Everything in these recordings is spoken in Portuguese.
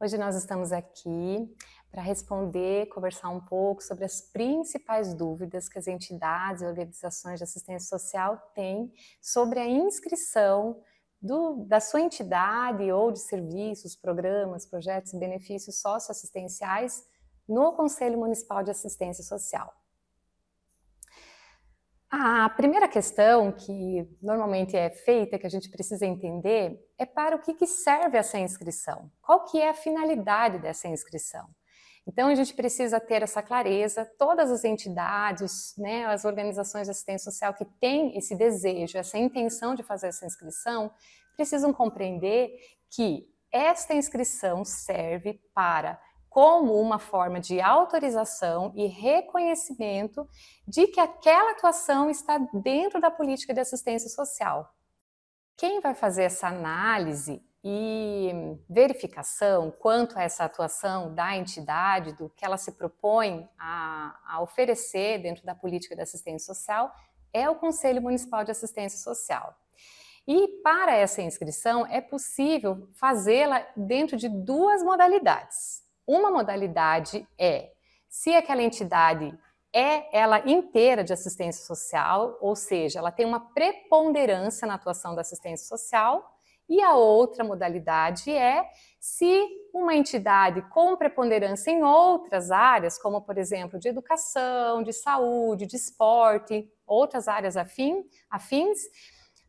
Hoje nós estamos aqui para responder, conversar um pouco sobre as principais dúvidas que as entidades e organizações de assistência social têm sobre a inscrição do, da sua entidade ou de serviços, programas, projetos e benefícios socioassistenciais no Conselho Municipal de Assistência Social. A primeira questão que normalmente é feita, que a gente precisa entender, é para o que, que serve essa inscrição? Qual que é a finalidade dessa inscrição? Então a gente precisa ter essa clareza, todas as entidades, né, as organizações de assistência social que têm esse desejo, essa intenção de fazer essa inscrição, precisam compreender que esta inscrição serve para como uma forma de autorização e reconhecimento de que aquela atuação está dentro da política de assistência social. Quem vai fazer essa análise e verificação quanto a essa atuação da entidade, do que ela se propõe a, a oferecer dentro da política de assistência social, é o Conselho Municipal de Assistência Social. E para essa inscrição é possível fazê-la dentro de duas modalidades. Uma modalidade é se aquela entidade é ela inteira de assistência social, ou seja, ela tem uma preponderância na atuação da assistência social, e a outra modalidade é se uma entidade com preponderância em outras áreas, como por exemplo de educação, de saúde, de esporte, outras áreas afim, afins,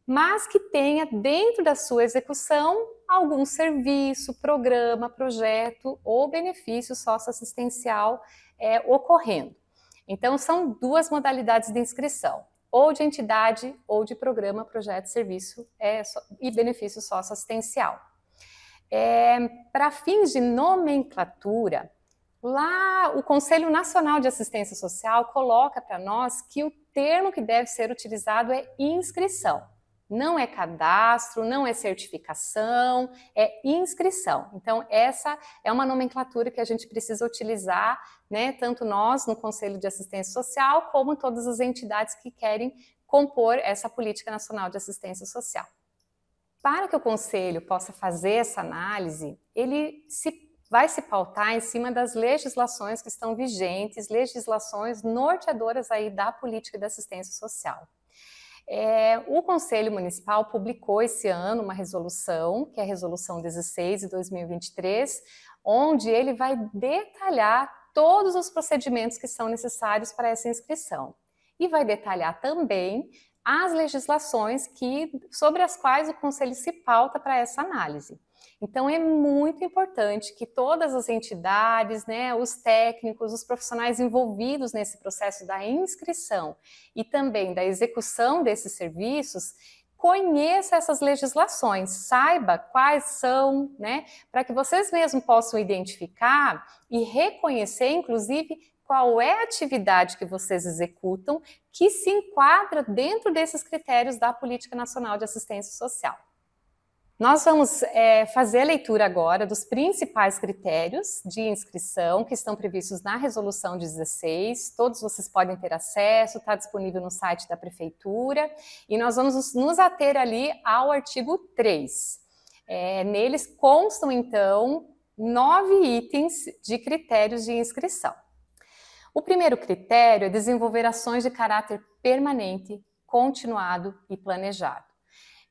mas que tenha dentro da sua execução algum serviço, programa, projeto ou benefício socioassistencial é, ocorrendo. Então, são duas modalidades de inscrição, ou de entidade ou de programa, projeto, serviço é, e benefício socioassistencial. É, Para fins de nomenclatura, lá o Conselho Nacional de Assistência Social coloca para nós que o termo que deve ser utilizado é inscrição. Não é cadastro, não é certificação, é inscrição. Então, essa é uma nomenclatura que a gente precisa utilizar, né, tanto nós no Conselho de Assistência Social, como todas as entidades que querem compor essa política nacional de assistência social. Para que o Conselho possa fazer essa análise, ele se vai se pautar em cima das legislações que estão vigentes, legislações norteadoras aí da política de assistência social. É, o Conselho Municipal publicou esse ano uma resolução, que é a Resolução 16 de 2023, onde ele vai detalhar todos os procedimentos que são necessários para essa inscrição. E vai detalhar também as legislações que, sobre as quais o Conselho se pauta para essa análise. Então é muito importante que todas as entidades, né, os técnicos, os profissionais envolvidos nesse processo da inscrição e também da execução desses serviços conheça essas legislações, saiba quais são, né, para que vocês mesmos possam identificar e reconhecer, inclusive, qual é a atividade que vocês executam que se enquadra dentro desses critérios da Política Nacional de Assistência Social. Nós vamos é, fazer a leitura agora dos principais critérios de inscrição que estão previstos na Resolução 16. Todos vocês podem ter acesso, está disponível no site da Prefeitura. E nós vamos nos ater ali ao artigo 3. É, neles constam, então, nove itens de critérios de inscrição. O primeiro critério é desenvolver ações de caráter permanente, continuado e planejado.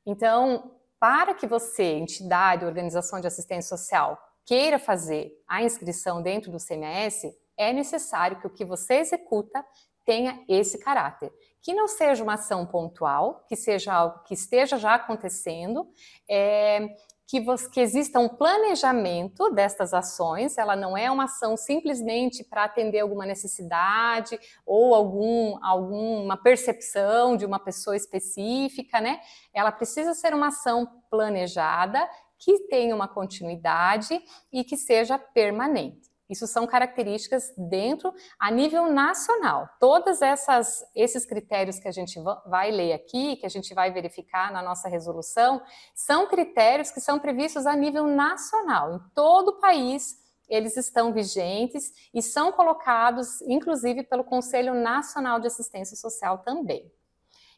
Então, para que você, entidade, organização de assistência social, queira fazer a inscrição dentro do CMS, é necessário que o que você executa tenha esse caráter. Que não seja uma ação pontual, que seja algo que esteja já acontecendo, é, que, você, que exista um planejamento destas ações, ela não é uma ação simplesmente para atender alguma necessidade ou algum, alguma percepção de uma pessoa específica, né? Ela precisa ser uma ação planejada, que tenha uma continuidade e que seja permanente. Isso são características dentro a nível nacional. Todas essas esses critérios que a gente vai ler aqui, que a gente vai verificar na nossa resolução, são critérios que são previstos a nível nacional. Em todo o país eles estão vigentes e são colocados inclusive pelo Conselho Nacional de Assistência Social também.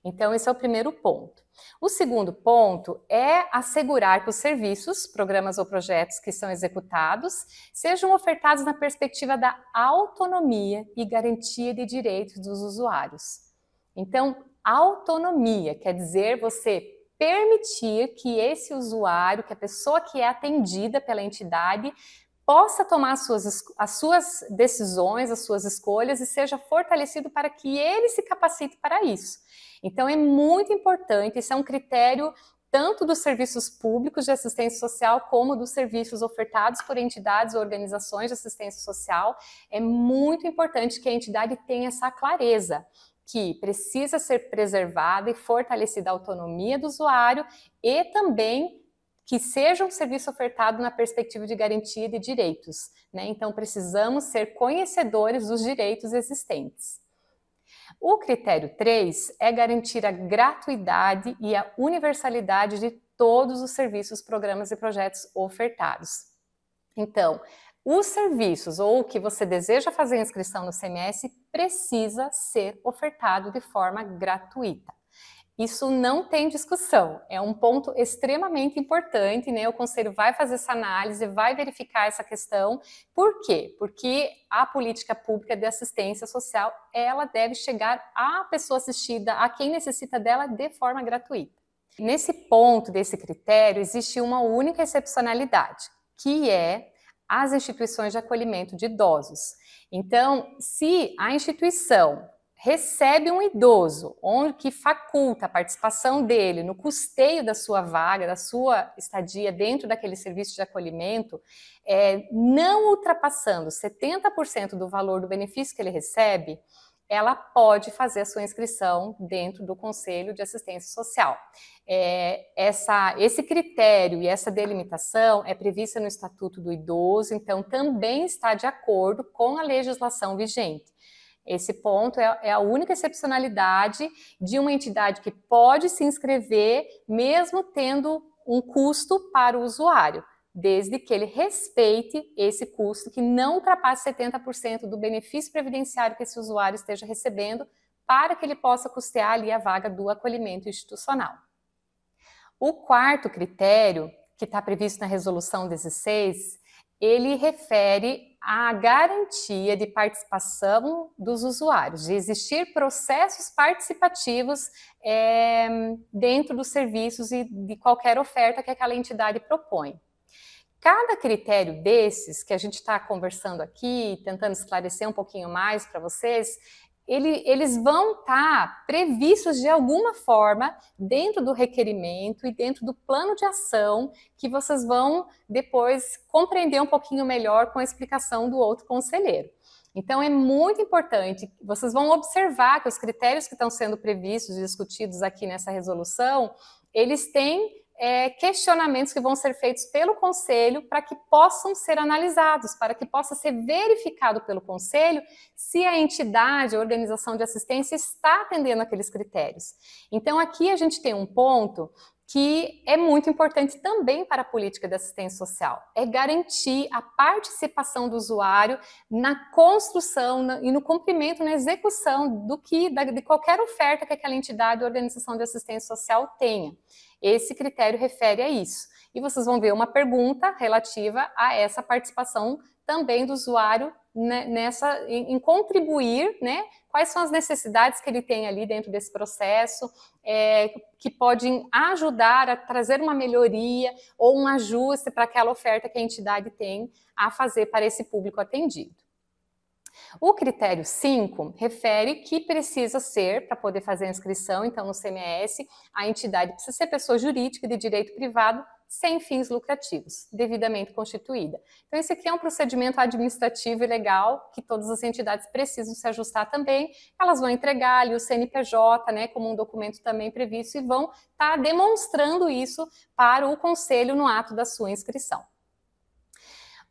Então, esse é o primeiro ponto. O segundo ponto é assegurar que os serviços, programas ou projetos que são executados sejam ofertados na perspectiva da autonomia e garantia de direitos dos usuários. Então, autonomia quer dizer você permitir que esse usuário, que a pessoa que é atendida pela entidade, possa tomar as suas, as suas decisões, as suas escolhas e seja fortalecido para que ele se capacite para isso. Então, é muito importante, isso é um critério tanto dos serviços públicos de assistência social como dos serviços ofertados por entidades ou organizações de assistência social. É muito importante que a entidade tenha essa clareza que precisa ser preservada e fortalecida a autonomia do usuário e também que seja um serviço ofertado na perspectiva de garantia de direitos. Né? Então, precisamos ser conhecedores dos direitos existentes. O critério 3 é garantir a gratuidade e a universalidade de todos os serviços, programas e projetos ofertados. Então, os serviços ou o que você deseja fazer inscrição no CMS precisa ser ofertado de forma gratuita. Isso não tem discussão, é um ponto extremamente importante, né? O conselho vai fazer essa análise, vai verificar essa questão. Por quê? Porque a política pública de assistência social, ela deve chegar à pessoa assistida, a quem necessita dela de forma gratuita. Nesse ponto desse critério existe uma única excepcionalidade, que é as instituições de acolhimento de idosos. Então, se a instituição recebe um idoso, onde que faculta a participação dele no custeio da sua vaga, da sua estadia dentro daquele serviço de acolhimento, é, não ultrapassando 70% do valor do benefício que ele recebe, ela pode fazer a sua inscrição dentro do Conselho de Assistência Social. É, essa, esse critério e essa delimitação é prevista no Estatuto do Idoso, então também está de acordo com a legislação vigente. Esse ponto é, é, a única excepcionalidade de uma entidade que pode se inscrever, mesmo tendo um custo para o usuário, desde que ele respeite esse custo, que não ultrapasse 70% do benefício previdenciário que esse usuário esteja recebendo, para que ele possa custear ali a vaga do acolhimento institucional. O quarto critério, que está previsto na resolução 16, ele refere à garantia de participação dos usuários, de existir processos participativos é, dentro dos serviços e de qualquer oferta que aquela entidade propõe. Cada critério desses que a gente está conversando aqui, tentando esclarecer um pouquinho mais para vocês, ele, eles vão estar tá previstos de alguma forma dentro do requerimento e dentro do plano de ação que vocês vão depois compreender um pouquinho melhor com a explicação do outro conselheiro. Então é muito importante, vocês vão observar que os critérios que estão sendo previstos e discutidos aqui nessa resolução, eles têm é, questionamentos que vão ser feitos pelo conselho para que possam ser analisados, para que possa ser verificado pelo conselho se a entidade, a organização de assistência está atendendo aqueles critérios. Então, aqui a gente tem um ponto que é muito importante também para a política de assistência social, é garantir a participação do usuário na construção na, e no cumprimento, na execução do que da, de qualquer oferta que aquela entidade ou organização de assistência social tenha. Esse critério refere a isso. E vocês vão ver uma pergunta relativa a essa participação também do usuário nessa em, em, contribuir, né? Quais são as necessidades que ele tem ali dentro desse processo, é, que podem ajudar a trazer uma melhoria ou um ajuste para aquela oferta que a entidade tem a fazer para esse público atendido. O critério 5 refere que precisa ser, para poder fazer a inscrição, então no CMS, a entidade precisa ser pessoa jurídica de direito privado sem fins lucrativos, devidamente constituída. Então, esse aqui é um procedimento administrativo e legal que todas as entidades precisam se ajustar também. Elas vão entregar ali o CNPJ, né, como um documento também previsto, e vão estar tá demonstrando isso para o conselho no ato da sua inscrição.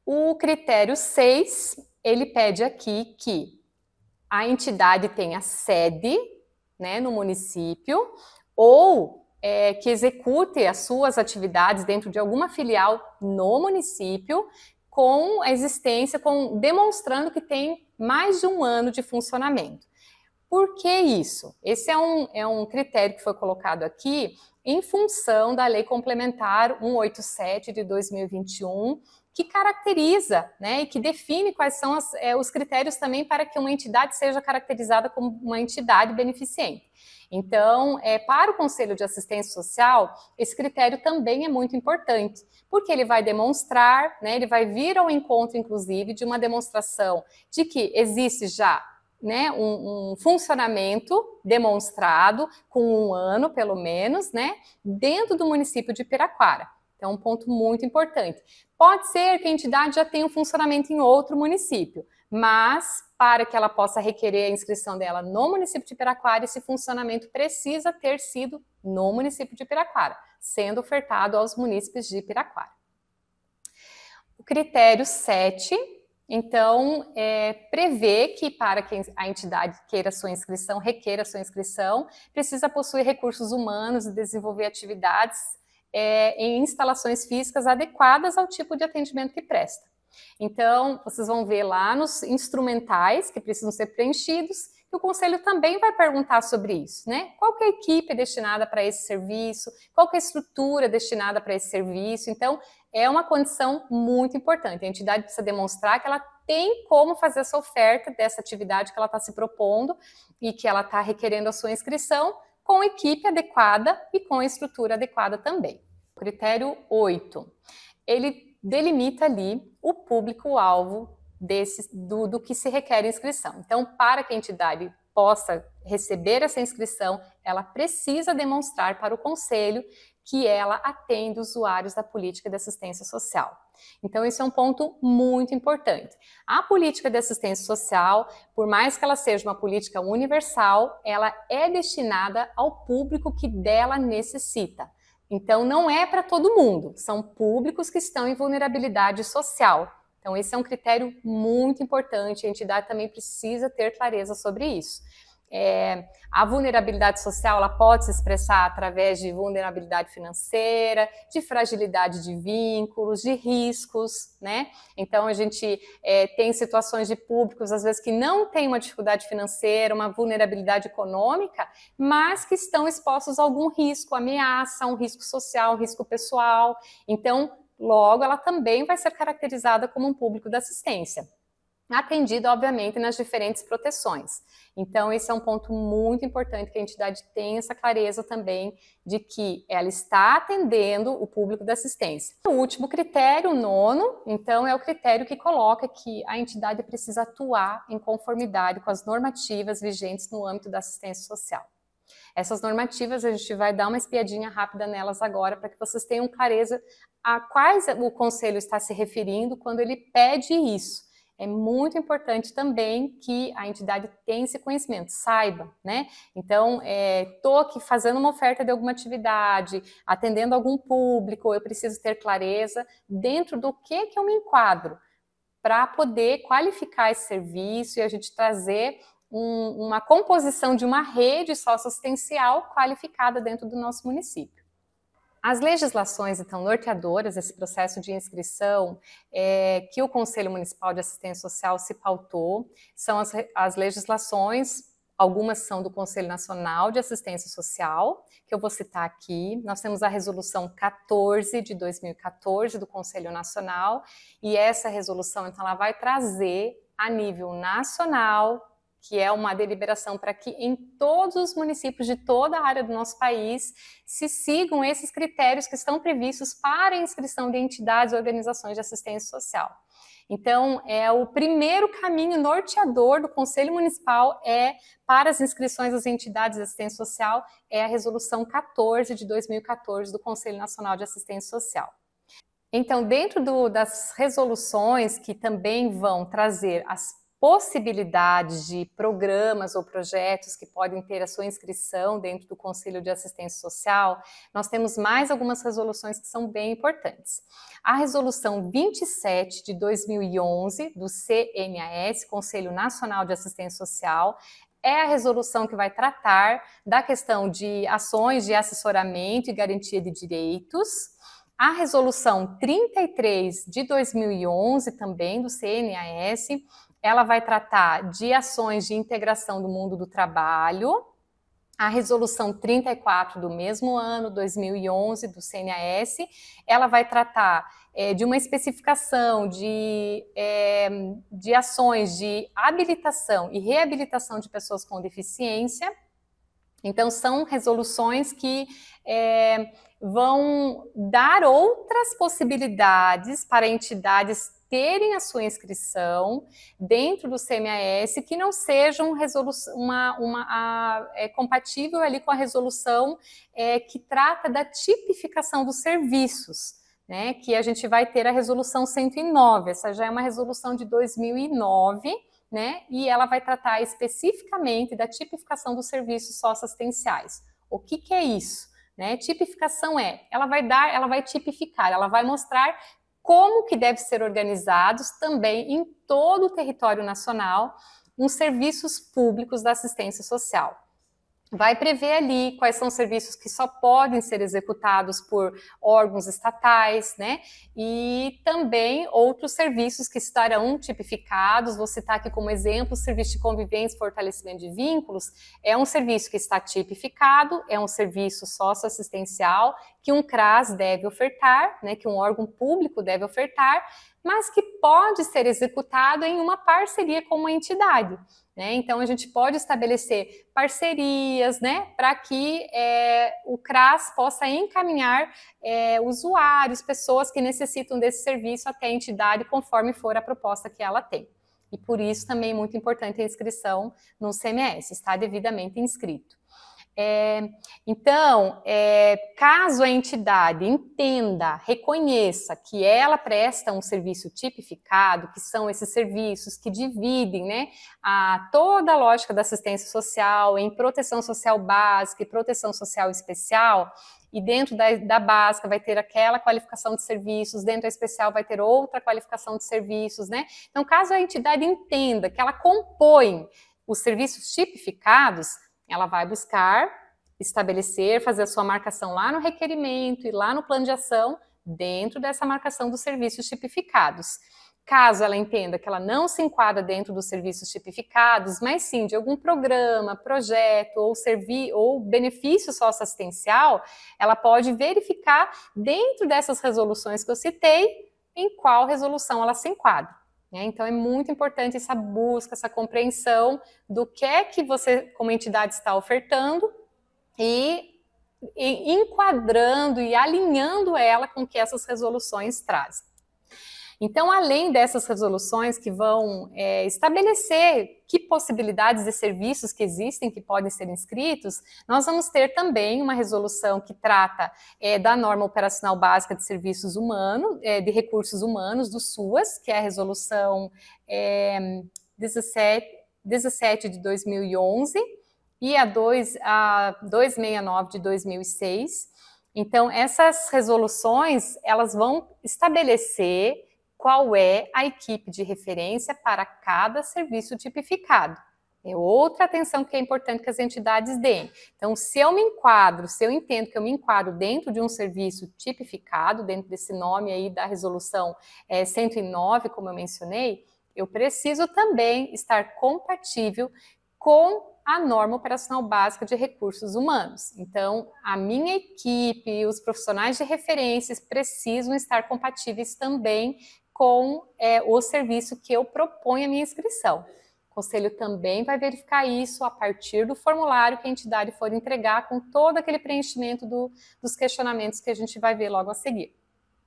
O critério 6 ele pede aqui que a entidade tenha sede né, no município ou é, que execute as suas atividades dentro de alguma filial no município com a existência, com demonstrando que tem mais de um ano de funcionamento. Por que isso? Esse é um, é um critério que foi colocado aqui em função da Lei Complementar 187 de 2021, que caracteriza né, e que define quais são as, é, os critérios também para que uma entidade seja caracterizada como uma entidade beneficente. Então, é, para o Conselho de Assistência Social, esse critério também é muito importante, porque ele vai demonstrar, né, ele vai vir ao encontro, inclusive, de uma demonstração de que existe já né, um, um, funcionamento demonstrado com um ano, pelo menos, né, dentro do município de Piraquara. Então, um ponto muito importante. Pode ser que a entidade já tenha um funcionamento em outro município, mas para que ela possa requerer a inscrição dela no município de Piraquara, esse funcionamento precisa ter sido no município de Piraquara, sendo ofertado aos munícipes de Piraquara. O critério 7, então, é, prevê que para que a entidade queira sua inscrição, requeira sua inscrição, precisa possuir recursos humanos e desenvolver atividades é, em instalações físicas adequadas ao tipo de atendimento que presta. Então, vocês vão ver lá nos instrumentais que precisam ser preenchidos, que o conselho também vai perguntar sobre isso, né? Qual é a equipe destinada para esse serviço? Qual é a estrutura destinada para esse serviço? Então, é uma condição muito importante. A entidade precisa demonstrar que ela tem como fazer essa oferta dessa atividade que ela está se propondo e que ela está requerendo a sua inscrição com equipe adequada e com estrutura adequada também. Critério 8. Ele delimita ali o público-alvo do, do que se requer inscrição. Então, para que a entidade possa receber essa inscrição, ela precisa demonstrar para o conselho que ela atende usuários da política de assistência social. Então, isso é um ponto muito importante. A política de assistência social, por mais que ela seja uma política universal, ela é destinada ao público que dela necessita. Então, não é para todo mundo, são públicos que estão em vulnerabilidade social. Então, esse é um critério muito importante, a entidade também precisa ter clareza sobre isso. É, a vulnerabilidade social ela pode se expressar através de vulnerabilidade financeira, de fragilidade de vínculos, de riscos, né? Então a gente é, tem situações de públicos às vezes que não têm uma dificuldade financeira, uma vulnerabilidade econômica, mas que estão expostos a algum risco, ameaça, um risco social, um risco pessoal. Então, logo ela também vai ser caracterizada como um público da assistência atendido, obviamente, nas diferentes proteções. Então, esse é um ponto muito importante que a entidade tenha essa clareza também de que ela está atendendo o público da assistência. O último critério, o nono, então, é o critério que coloca que a entidade precisa atuar em conformidade com as normativas vigentes no âmbito da assistência social. Essas normativas, a gente vai dar uma espiadinha rápida nelas agora, para que vocês tenham clareza a quais o conselho está se referindo quando ele pede isso é muito importante também que a entidade tenha esse conhecimento, saiba, né? Então, estou é, aqui fazendo uma oferta de alguma atividade, atendendo algum público, eu preciso ter clareza dentro do que, que eu me enquadro para poder qualificar esse serviço e a gente trazer um, uma composição de uma rede socioassistencial qualificada dentro do nosso município. As legislações, então, norteadoras desse processo de inscrição é, que o Conselho Municipal de Assistência Social se pautou são as, as legislações Algumas são do Conselho Nacional de Assistência Social, que eu vou citar aqui. Nós temos a Resolução 14 de 2014 do Conselho Nacional, e essa resolução, então, ela vai trazer a nível nacional que é uma deliberação para que em todos os municípios de toda a área do nosso país se sigam esses critérios que estão previstos para a inscrição de entidades e organizações de assistência social. Então, é o primeiro caminho norteador do Conselho Municipal é para as inscrições das entidades de assistência social é a resolução 14 de 2014 do Conselho Nacional de Assistência Social. Então, dentro do, das resoluções que também vão trazer as possibilidades de programas ou projetos que podem ter a sua inscrição dentro do Conselho de Assistência Social, nós temos mais algumas resoluções que são bem importantes. A resolução 27 de 2011 do CNAS, Conselho Nacional de Assistência Social, é a resolução que vai tratar da questão de ações de assessoramento e garantia de direitos A resolução 33 de 2011 também do CNAS, ela vai tratar de ações de integração do mundo do trabalho. A resolução 34 do mesmo ano, 2011, do CNAS, ela vai tratar é, de uma especificação de, é, de ações de habilitação e reabilitação de pessoas com deficiência. Então, são resoluções que é, vão dar outras possibilidades para entidades terem a sua inscrição dentro do CMAS que não sejam uma, uma a, é, compatível ali com a resolução é, que trata da tipificação dos serviços né, que a gente vai ter a resolução 109. Essa já é uma resolução de 2009, né, e ela vai tratar especificamente da tipificação dos serviços socioassistenciais. O que, que é isso? Né? Tipificação é, ela vai dar, ela vai tipificar, ela vai mostrar como que deve ser organizados também em todo o território nacional os serviços públicos da assistência social vai prever ali quais são os serviços que só podem ser executados por órgãos estatais, né? E também outros serviços que estarão tipificados. Vou citar aqui como exemplo o serviço de convivência e fortalecimento de vínculos. É um serviço que está tipificado, é um serviço socioassistencial que um CRAS deve ofertar, né? Que um órgão público deve ofertar, mas que pode ser executado em uma parceria com uma entidade. Né? Então, a gente pode estabelecer parcerias né, para que é, o CRAS possa encaminhar é, usuários, pessoas que necessitam desse serviço até a entidade, conforme for a proposta que ela tem. E por isso também é muito importante a inscrição no CMS, estar devidamente inscrito. É, então, é, caso a entidade entenda, reconheça que ela presta um serviço tipificado, que são esses serviços que dividem né, a, toda a lógica da assistência social em proteção social básica e proteção social especial, e dentro da, da básica vai ter aquela qualificação de serviços, dentro da especial vai ter outra qualificação de serviços, né? Então, caso a entidade entenda que ela compõe os serviços tipificados, ela vai buscar estabelecer, fazer a sua marcação lá no requerimento e lá no plano de ação, dentro dessa marcação dos serviços tipificados. Caso ela entenda que ela não se enquadra dentro dos serviços tipificados, mas sim de algum programa, projeto ou, servi ou benefício socioassistencial, ela pode verificar dentro dessas resoluções que eu citei em qual resolução ela se enquadra. Né? Então é muito importante essa busca, essa compreensão do que é que você, como entidade, está ofertando e, e enquadrando e alinhando ela com o que essas resoluções trazem. Então, além dessas resoluções que vão é, estabelecer que possibilidades de serviços que existem que podem ser inscritos, nós vamos ter também uma resolução que trata é, da norma operacional básica de serviços humanos, é, de recursos humanos, do SUAS, que é a resolução 17, é, 17 de 2011, e a, 2, a 269 de 2006. Então, essas resoluções, elas vão estabelecer qual é a equipe de referência para cada serviço tipificado. É outra atenção que é importante que as entidades deem. Então, se eu me enquadro, se eu entendo que eu me enquadro dentro de um serviço tipificado, dentro desse nome aí da resolução é, 109, como eu mencionei, eu preciso também estar compatível com a norma operacional básica de recursos humanos. Então, a minha equipe, os profissionais de referências precisam estar compatíveis também com é, o serviço que eu proponho a minha inscrição. O conselho também vai verificar isso a partir do formulário que a entidade for entregar, com todo aquele preenchimento do, dos questionamentos que a gente vai ver logo a seguir.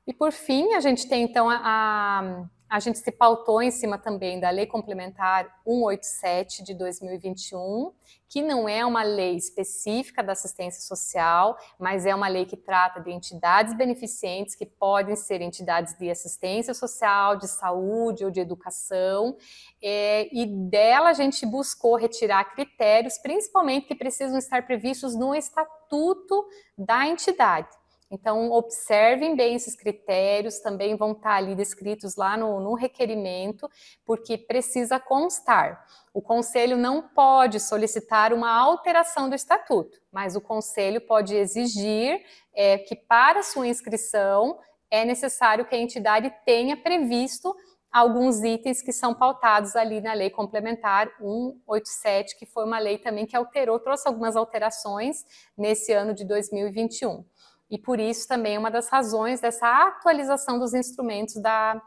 E por fim, a gente tem então a, a a gente se pautou em cima também da Lei Complementar 187 de 2021, que não é uma lei específica da assistência social, mas é uma lei que trata de entidades beneficentes que podem ser entidades de assistência social, de saúde ou de educação, é, e dela a gente buscou retirar critérios, principalmente que precisam estar previstos no estatuto da entidade Então, observem bem esses critérios, também vão estar ali descritos lá no, no requerimento, porque precisa constar. O conselho não pode solicitar uma alteração do estatuto, mas o conselho pode exigir é, que, para sua inscrição, é necessário que a entidade tenha previsto alguns itens que são pautados ali na lei complementar 187, que foi uma lei também que alterou, trouxe algumas alterações nesse ano de 2021. E por isso também uma das razões dessa atualização dos instrumentos da,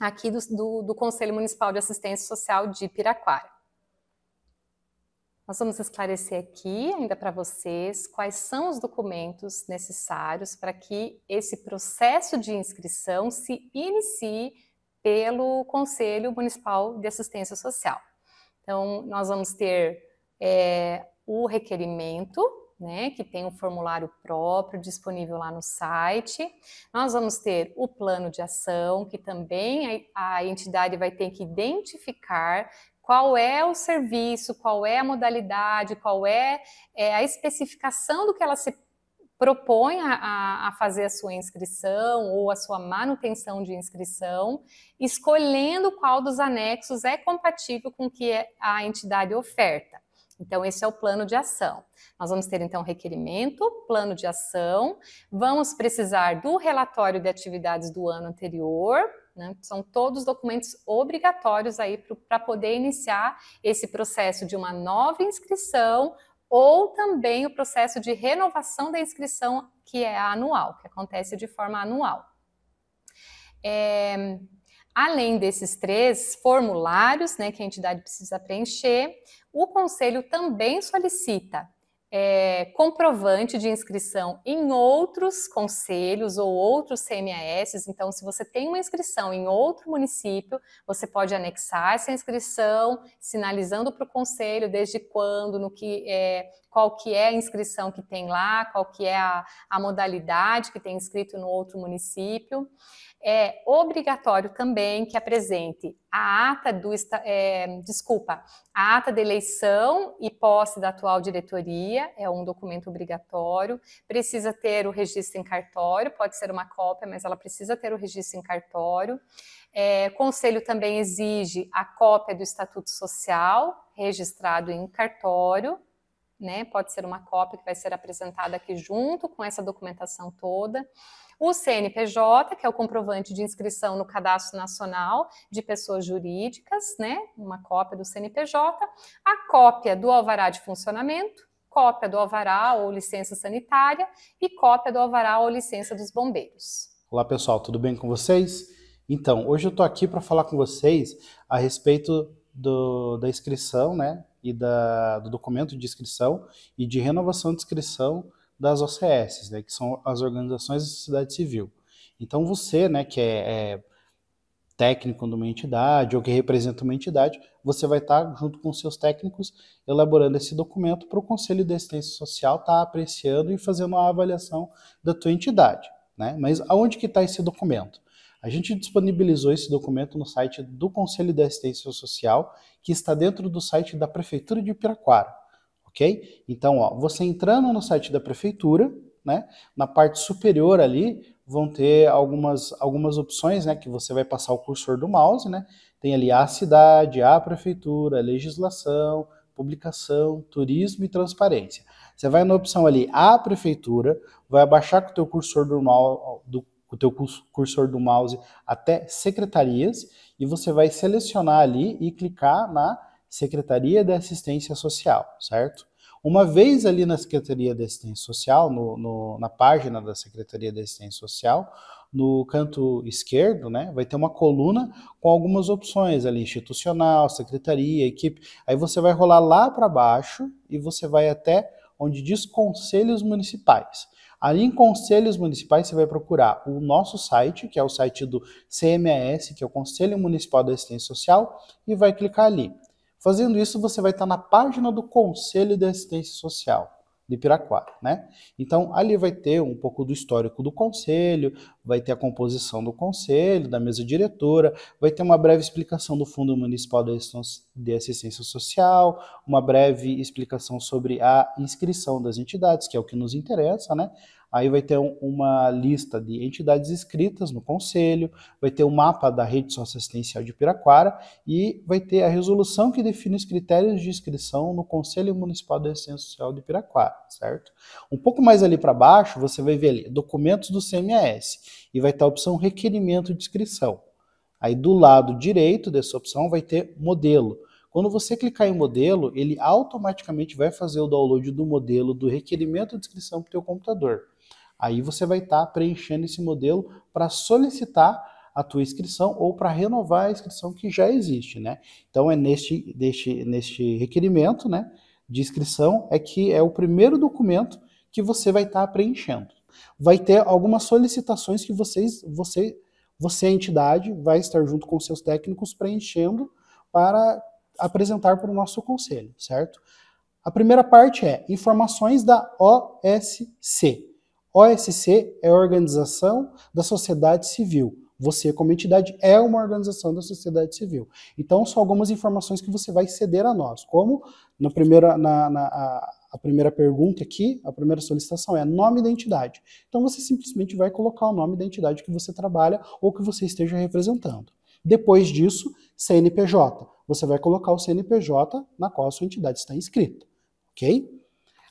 aqui do, do, do Conselho Municipal de Assistência Social de Piraquara. Nós vamos esclarecer aqui ainda para vocês quais são os documentos necessários para que esse processo de inscrição se inicie pelo Conselho Municipal de Assistência Social. Então, nós vamos ter é, o requerimento, né, que tem um formulário próprio disponível lá no site. Nós vamos ter o plano de ação, que também a, a entidade vai ter que identificar qual é o serviço, qual é a modalidade, qual é, é a especificação do que ela se propõe a, a, fazer a sua inscrição ou a sua manutenção de inscrição, escolhendo qual dos anexos é compatível com o que a entidade oferta. Então, esse é o plano de ação. Nós vamos ter, então, requerimento, plano de ação, vamos precisar do relatório de atividades do ano anterior, né? São todos documentos obrigatórios aí para poder iniciar esse processo de uma nova inscrição ou também o processo de renovação da inscrição, que é anual, que acontece de forma anual. É, além desses três formulários né, que a entidade precisa preencher, o Conselho também solicita é, comprovante de inscrição em outros conselhos ou outros CMAS. Então, se você tem uma inscrição em outro município, você pode anexar essa inscrição, sinalizando para o conselho desde quando, no que, é, qual que é a inscrição que tem lá, qual que é a, a modalidade que tem inscrito no outro município é obrigatório também que apresente a ata do é, desculpa, a ata de eleição e posse da atual diretoria, é um documento obrigatório, precisa ter o registro em cartório, pode ser uma cópia, mas ela precisa ter o registro em cartório. É, conselho também exige a cópia do estatuto social registrado em cartório, né? Pode ser uma cópia que vai ser apresentada aqui junto com essa documentação toda o CNPJ, que é o comprovante de inscrição no Cadastro Nacional de Pessoas Jurídicas, né, uma cópia do CNPJ, a cópia do alvará de funcionamento, cópia do alvará ou licença sanitária e cópia do alvará ou licença dos bombeiros. Olá pessoal, tudo bem com vocês? Então, hoje eu estou aqui para falar com vocês a respeito do, da inscrição, né, e da, do documento de inscrição e de renovação de inscrição das OCS, né, que são as organizações da sociedade civil. Então você, né, que é, é técnico de uma entidade ou que representa uma entidade, você vai estar junto com seus técnicos elaborando esse documento para o Conselho de Assistência Social estar tá apreciando e fazendo uma avaliação da tua entidade. Né? Mas aonde que está esse documento? A gente disponibilizou esse documento no site do Conselho de Assistência Social, que está dentro do site da Prefeitura de Piraquara ok? Então, ó, você entrando no site da prefeitura, né, na parte superior ali vão ter algumas, algumas opções, né, que você vai passar o cursor do mouse, né? Tem ali a cidade, a prefeitura, legislação, publicação, turismo e transparência. Você vai na opção ali a prefeitura, vai abaixar com o teu cursor do, do o teu cursor do mouse até secretarias e você vai selecionar ali e clicar na Secretaria de Assistência Social, certo? Uma vez ali na Secretaria de Assistência Social, no, no, na página da Secretaria de Assistência Social, no canto esquerdo, né, vai ter uma coluna com algumas opções ali, institucional, secretaria, equipe. Aí você vai rolar lá para baixo e você vai até onde diz conselhos municipais. Ali em conselhos municipais você vai procurar o nosso site, que é o site do CMAS, que é o Conselho Municipal de Assistência Social, e vai clicar ali. Fazendo isso, você vai estar na página do Conselho de Assistência Social de Piraquara, né? Então, ali vai ter um pouco do histórico do conselho, vai ter a composição do conselho, da mesa diretora, vai ter uma breve explicação do Fundo Municipal de Assistência Social, uma breve explicação sobre a inscrição das entidades, que é o que nos interessa, né? Aí vai ter um, uma lista de entidades inscritas no conselho, vai ter o um mapa da rede socioassistencial de Piraquara e vai ter a resolução que define os critérios de inscrição no Conselho Municipal de Assistência Social de Piraquara, certo? Um pouco mais ali para baixo, você vai ver ali documentos do CMS e vai ter a opção requerimento de inscrição. Aí do lado direito dessa opção vai ter modelo. Quando você clicar em modelo, ele automaticamente vai fazer o download do modelo do requerimento de inscrição para o teu computador. Aí você vai estar tá preenchendo esse modelo para solicitar a tua inscrição ou para renovar a inscrição que já existe, né? Então é neste, neste, neste requerimento, né, de inscrição é que é o primeiro documento que você vai estar tá preenchendo. Vai ter algumas solicitações que vocês, você, você a entidade vai estar junto com seus técnicos preenchendo para apresentar para o nosso conselho, certo? A primeira parte é informações da OSC. OSC é Organização da Sociedade Civil. Você, como entidade, é uma organização da sociedade civil. Então, são algumas informações que você vai ceder a nós. Como na primeira, na, na a, a, primeira pergunta aqui, a primeira solicitação é nome da entidade. Então, você simplesmente vai colocar o nome da entidade que você trabalha ou que você esteja representando. Depois disso, CNPJ. Você vai colocar o CNPJ na qual a sua entidade está inscrita. Ok?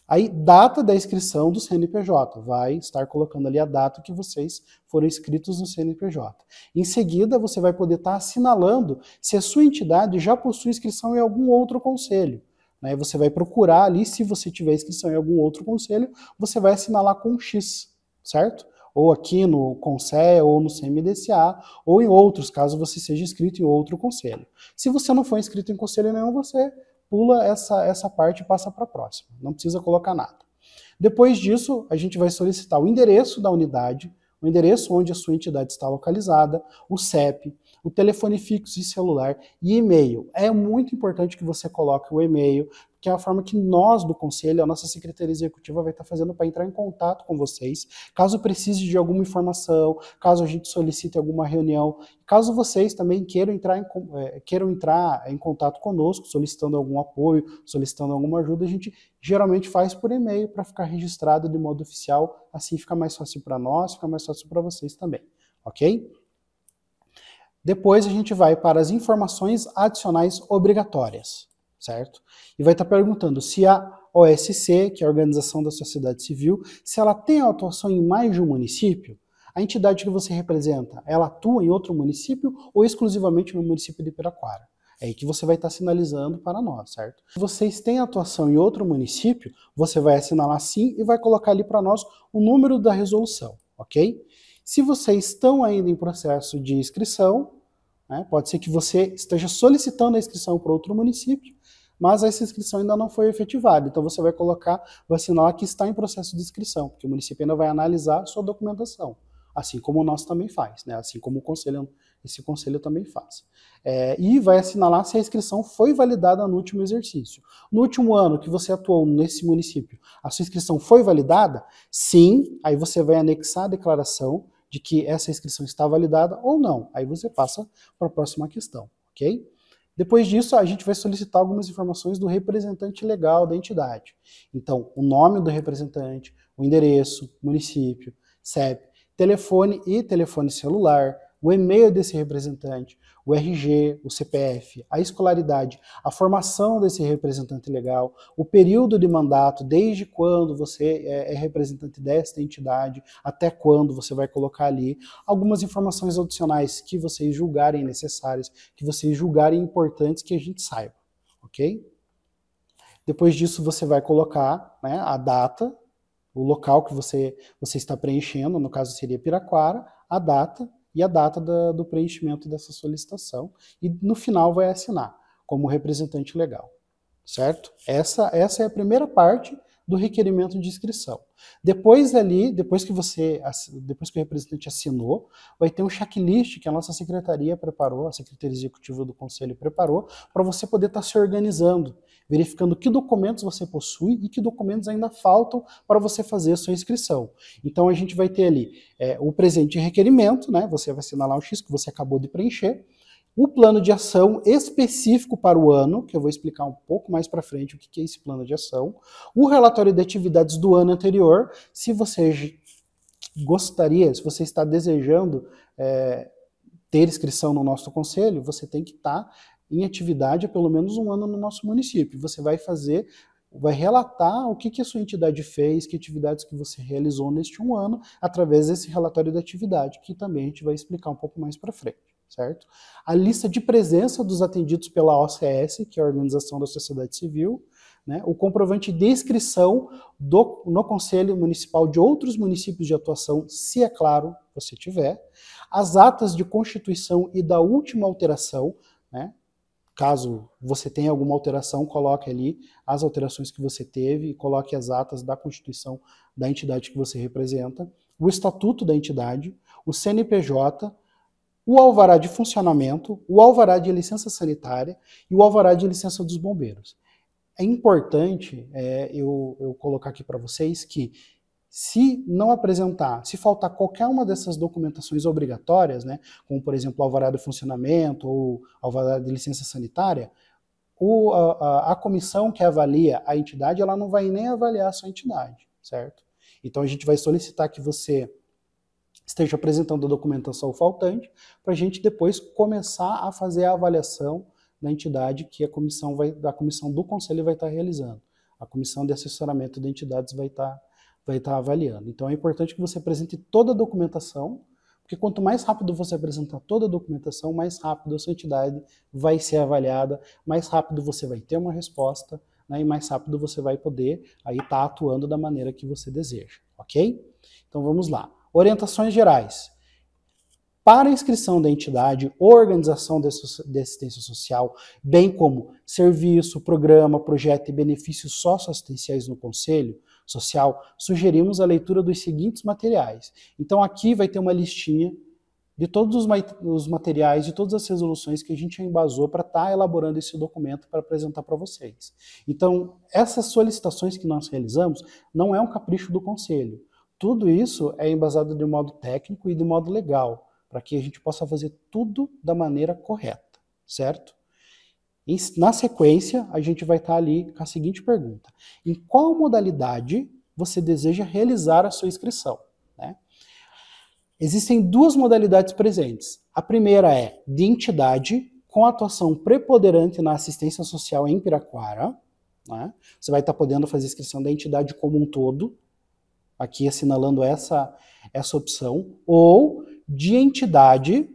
Aí, data da inscrição do CNPJ. Vai estar colocando ali a data que vocês foram inscritos no CNPJ. Em seguida, você vai poder estar assinalando se a sua entidade já possui inscrição em algum outro conselho. Né? Você vai procurar ali, se você tiver inscrição em algum outro conselho, você vai assinalar com X, certo? Ou aqui no CONSE, ou no CMDCA, ou em outros, caso você seja inscrito em outro conselho. Se você não for inscrito em conselho nenhum, você pula essa, essa parte e passa para a próxima. Não precisa colocar nada. Depois disso, a gente vai solicitar o endereço da unidade, o endereço onde a sua entidade está localizada, o CEP, o telefone fixo e celular e e-mail. É muito importante que você coloque o e-mail, que é a forma que nós do conselho, a nossa secretaria executiva vai estar fazendo para entrar em contato com vocês, caso precise de alguma informação, caso a gente solicite alguma reunião, caso vocês também queiram entrar em, é, queiram entrar em contato conosco, solicitando algum apoio, solicitando alguma ajuda, a gente geralmente faz por e-mail para ficar registrado de modo oficial, assim fica mais fácil para nós, fica mais fácil para vocês também, ok? Depois a gente vai para as informações adicionais obrigatórias, certo? E vai estar perguntando se a OSC, que é a Organização da Sociedade Civil, se ela tem atuação em mais de um município, a entidade que você representa, ela atua em outro município ou exclusivamente no município de Piraquara? É aí que você vai estar sinalizando para nós, certo? Se vocês têm atuação em outro município, você vai assinalar sim e vai colocar ali para nós o número da resolução, ok? Se vocês estão ainda em processo de inscrição, né, pode ser que você esteja solicitando a inscrição para outro município, mas essa inscrição ainda não foi efetivada. Então você vai colocar, vai assinar que está em processo de inscrição, porque o município ainda vai analisar sua documentação, assim como o nosso também faz, né? assim como o conselho, esse conselho também faz. É, e vai assinalar se a inscrição foi validada no último exercício. No último ano que você atuou nesse município, a sua inscrição foi validada? Sim, aí você vai anexar a declaração de que essa inscrição está validada ou não. Aí você passa para a próxima questão, ok? Depois disso, a gente vai solicitar algumas informações do representante legal da entidade. Então, o nome do representante, o endereço, município, CEP, telefone e telefone celular, o e-mail desse representante, o RG, o CPF, a escolaridade, a formação desse representante legal, o período de mandato, desde quando você é, é representante desta entidade, até quando você vai colocar ali, algumas informações adicionais que vocês julgarem necessárias, que vocês julgarem importantes que a gente saiba, ok? Depois disso você vai colocar né, a data, o local que você, você está preenchendo, no caso seria Piraquara, a data, e a data da, do preenchimento dessa solicitação e no final vai assinar como representante legal, certo? Essa, essa é a primeira parte do requerimento de inscrição. Depois ali, depois que você, depois que o representante assinou, vai ter um checklist que a nossa secretaria preparou, a secretaria executiva do conselho preparou, para você poder estar tá se organizando, verificando que documentos você possui e que documentos ainda faltam para você fazer a sua inscrição. Então a gente vai ter ali é, o presente de requerimento, né? Você vai assinar lá o X que você acabou de preencher o plano de ação específico para o ano, que eu vou explicar um pouco mais para frente o que é esse plano de ação, o relatório de atividades do ano anterior, se você gostaria, se você está desejando é, ter inscrição no nosso conselho, você tem que estar em atividade há pelo menos um ano no nosso município. Você vai fazer, vai relatar o que, que a sua entidade fez, que atividades que você realizou neste um ano, através desse relatório da atividade, que também a gente vai explicar um pouco mais para frente, certo? A lista de presença dos atendidos pela OCS, que é a Organização da Sociedade Civil, né, o comprovante de inscrição do, no Conselho Municipal de outros municípios de atuação, se é claro você tiver, as atas de constituição e da última alteração, né, caso você tenha alguma alteração, coloque ali as alterações que você teve e coloque as atas da constituição da entidade que você representa, o estatuto da entidade, o CNPJ, o alvará de funcionamento, o alvará de licença sanitária e o alvará de licença dos bombeiros. É importante é, eu, eu colocar aqui para vocês que se não apresentar, se faltar qualquer uma dessas documentações obrigatórias, né, como por exemplo alvará de funcionamento ou alvará de licença sanitária, o, a, a, comissão que avalia a entidade, ela não vai nem avaliar a sua entidade, certo? Então a gente vai solicitar que você esteja apresentando a documentação faltante para a gente depois começar a fazer a avaliação da entidade que a comissão vai, a comissão do conselho vai estar realizando. A comissão de assessoramento de entidades vai estar vai estar avaliando. Então é importante que você apresente toda a documentação, porque quanto mais rápido você apresentar toda a documentação, mais rápido a sua entidade vai ser avaliada, mais rápido você vai ter uma resposta, né, e mais rápido você vai poder aí estar tá atuando da maneira que você deseja, ok? Então vamos lá. Orientações gerais. Para a inscrição da entidade ou organização de assistência social, bem como serviço, programa, projeto e benefícios socioassistenciais no Conselho, social, sugerimos a leitura dos seguintes materiais. Então aqui vai ter uma listinha de todos os materiais, de todas as resoluções que a gente embasou para estar tá elaborando esse documento para apresentar para vocês. Então, essas solicitações que nós realizamos não é um capricho do Conselho. Tudo isso é embasado de modo técnico e de modo legal, para que a gente possa fazer tudo da maneira correta, certo? Na sequência, a gente vai estar ali com a seguinte pergunta: em qual modalidade você deseja realizar a sua inscrição? Né? Existem duas modalidades presentes. A primeira é de entidade, com atuação preponderante na assistência social em Piraquara. Né? Você vai estar podendo fazer inscrição da entidade como um todo, aqui assinalando essa, essa opção, ou de entidade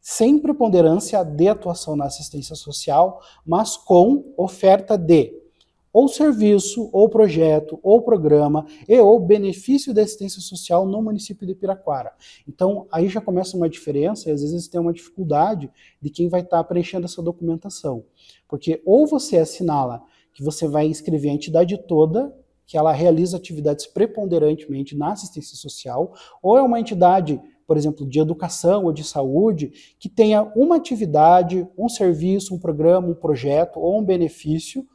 sem preponderância de atuação na assistência social, mas com oferta de ou serviço, ou projeto, ou programa, e ou benefício de assistência social no município de Piraquara. Então, aí já começa uma diferença, e às vezes tem uma dificuldade de quem vai estar preenchendo essa documentação. Porque ou você assinala que você vai inscrever a entidade toda, que ela realiza atividades preponderantemente na assistência social, ou é uma entidade por exemplo, de educação ou de saúde, que tenha uma atividade, um serviço, um programa, um projeto ou um benefício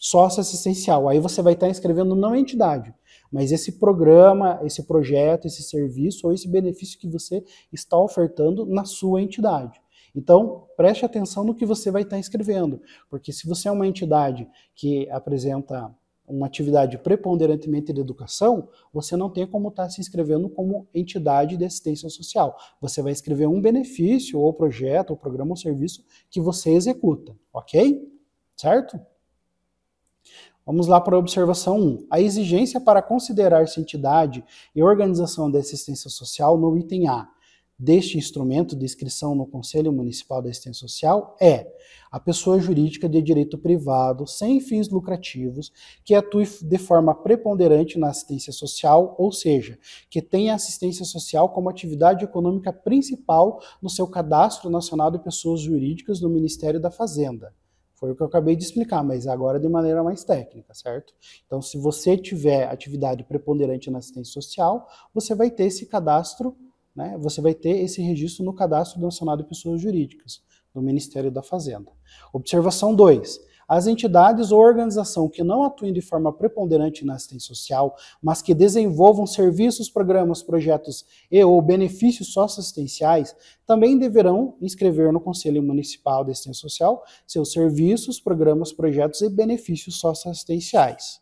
socioassistencial. Aí você vai estar inscrevendo não a entidade, mas esse programa, esse projeto, esse serviço ou esse benefício que você está ofertando na sua entidade. Então, preste atenção no que você vai estar inscrevendo, porque se você é uma entidade que apresenta uma atividade preponderantemente de educação, você não tem como estar se inscrevendo como entidade de assistência social. Você vai escrever um benefício, ou projeto, ou programa ou serviço que você executa, ok? Certo? Vamos lá para a observação 1. A exigência para considerar-se entidade e organização de assistência social no item A deste instrumento de inscrição no Conselho Municipal da Assistência Social é a pessoa jurídica de direito privado, sem fins lucrativos, que atue de forma preponderante na assistência social, ou seja, que tenha assistência social como atividade econômica principal no seu Cadastro Nacional de Pessoas Jurídicas do Ministério da Fazenda. Foi o que eu acabei de explicar, mas agora de maneira mais técnica, certo? Então, se você tiver atividade preponderante na assistência social, você vai ter esse cadastro né, você vai ter esse registro no Cadastro Nacional de Pessoas Jurídicas, do Ministério da Fazenda. Observação 2. As entidades ou organização que não atuem de forma preponderante na assistência social, mas que desenvolvam serviços, programas, projetos e ou benefícios socioassistenciais, também deverão inscrever no Conselho Municipal de Assistência Social seus serviços, programas, projetos e benefícios socioassistenciais.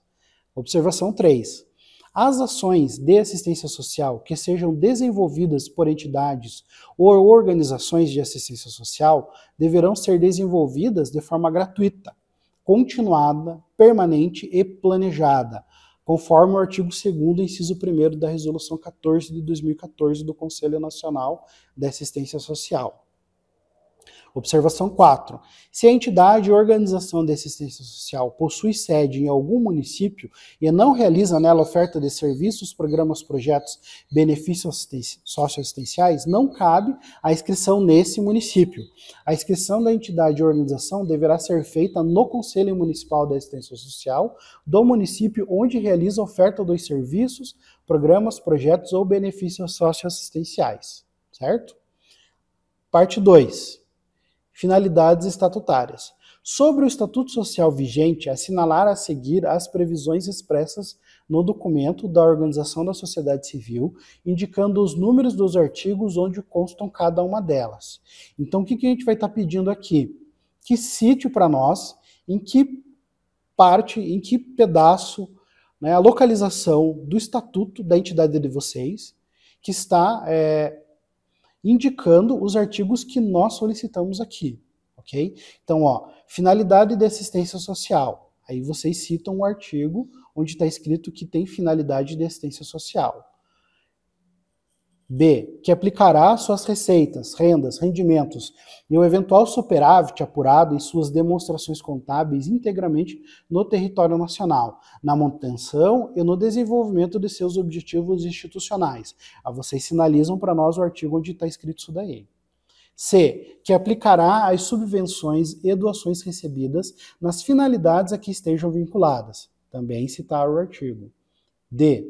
Observação 3. As ações de assistência social que sejam desenvolvidas por entidades ou organizações de assistência social deverão ser desenvolvidas de forma gratuita, continuada, permanente e planejada, conforme o artigo 2 inciso 1 da Resolução 14 de 2014 do Conselho Nacional da Assistência Social. Observação 4. Se a entidade ou organização de assistência social possui sede em algum município e não realiza nela oferta de serviços, programas, projetos, benefícios socioassistenciais, não cabe a inscrição nesse município. A inscrição da entidade ou organização deverá ser feita no Conselho Municipal de Assistência Social do município onde realiza oferta dos serviços, programas, projetos ou benefícios socioassistenciais. Certo? Parte 2 finalidades estatutárias. Sobre o Estatuto Social vigente, assinalar a seguir as previsões expressas no documento da Organização da Sociedade Civil, indicando os números dos artigos onde constam cada uma delas. Então, o que, a gente vai estar pedindo aqui? Que cite para nós em que parte, em que pedaço, né, a localização do estatuto da entidade de vocês, que está é, indicando os artigos que nós solicitamos aqui, ok? Então, ó, finalidade de assistência social. Aí vocês citam o artigo onde está escrito que tem finalidade de assistência social. B. Que aplicará suas receitas, rendas, rendimentos e o eventual superávit apurado em suas demonstrações contábeis integramente no território nacional, na manutenção e no desenvolvimento de seus objetivos institucionais. Aí vocês sinalizam para nós o artigo onde está escrito isso daí. C. Que aplicará as subvenções e doações recebidas nas finalidades a que estejam vinculadas. Também citar o artigo. D.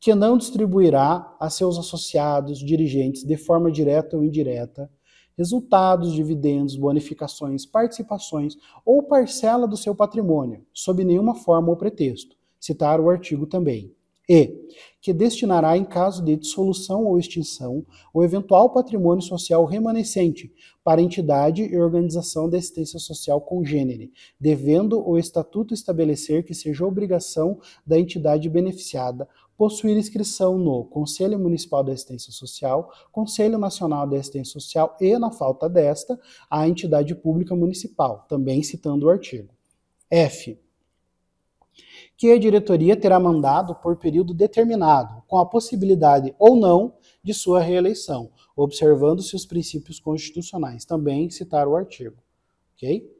Que não distribuirá a seus associados, dirigentes, de forma direta ou indireta, resultados, dividendos, bonificações, participações ou parcela do seu patrimônio, sob nenhuma forma ou pretexto. Citar o artigo também. E que destinará, em caso de dissolução ou extinção, o eventual patrimônio social remanescente para entidade e organização de assistência social congênere, devendo o estatuto estabelecer que seja obrigação da entidade beneficiada possuir inscrição no Conselho Municipal de Assistência Social, Conselho Nacional de Assistência Social e, na falta desta, a entidade pública municipal, também citando o artigo. F que a diretoria terá mandado por período determinado, com a possibilidade ou não de sua reeleição, observando-se os princípios constitucionais. Também citar o artigo. Ok?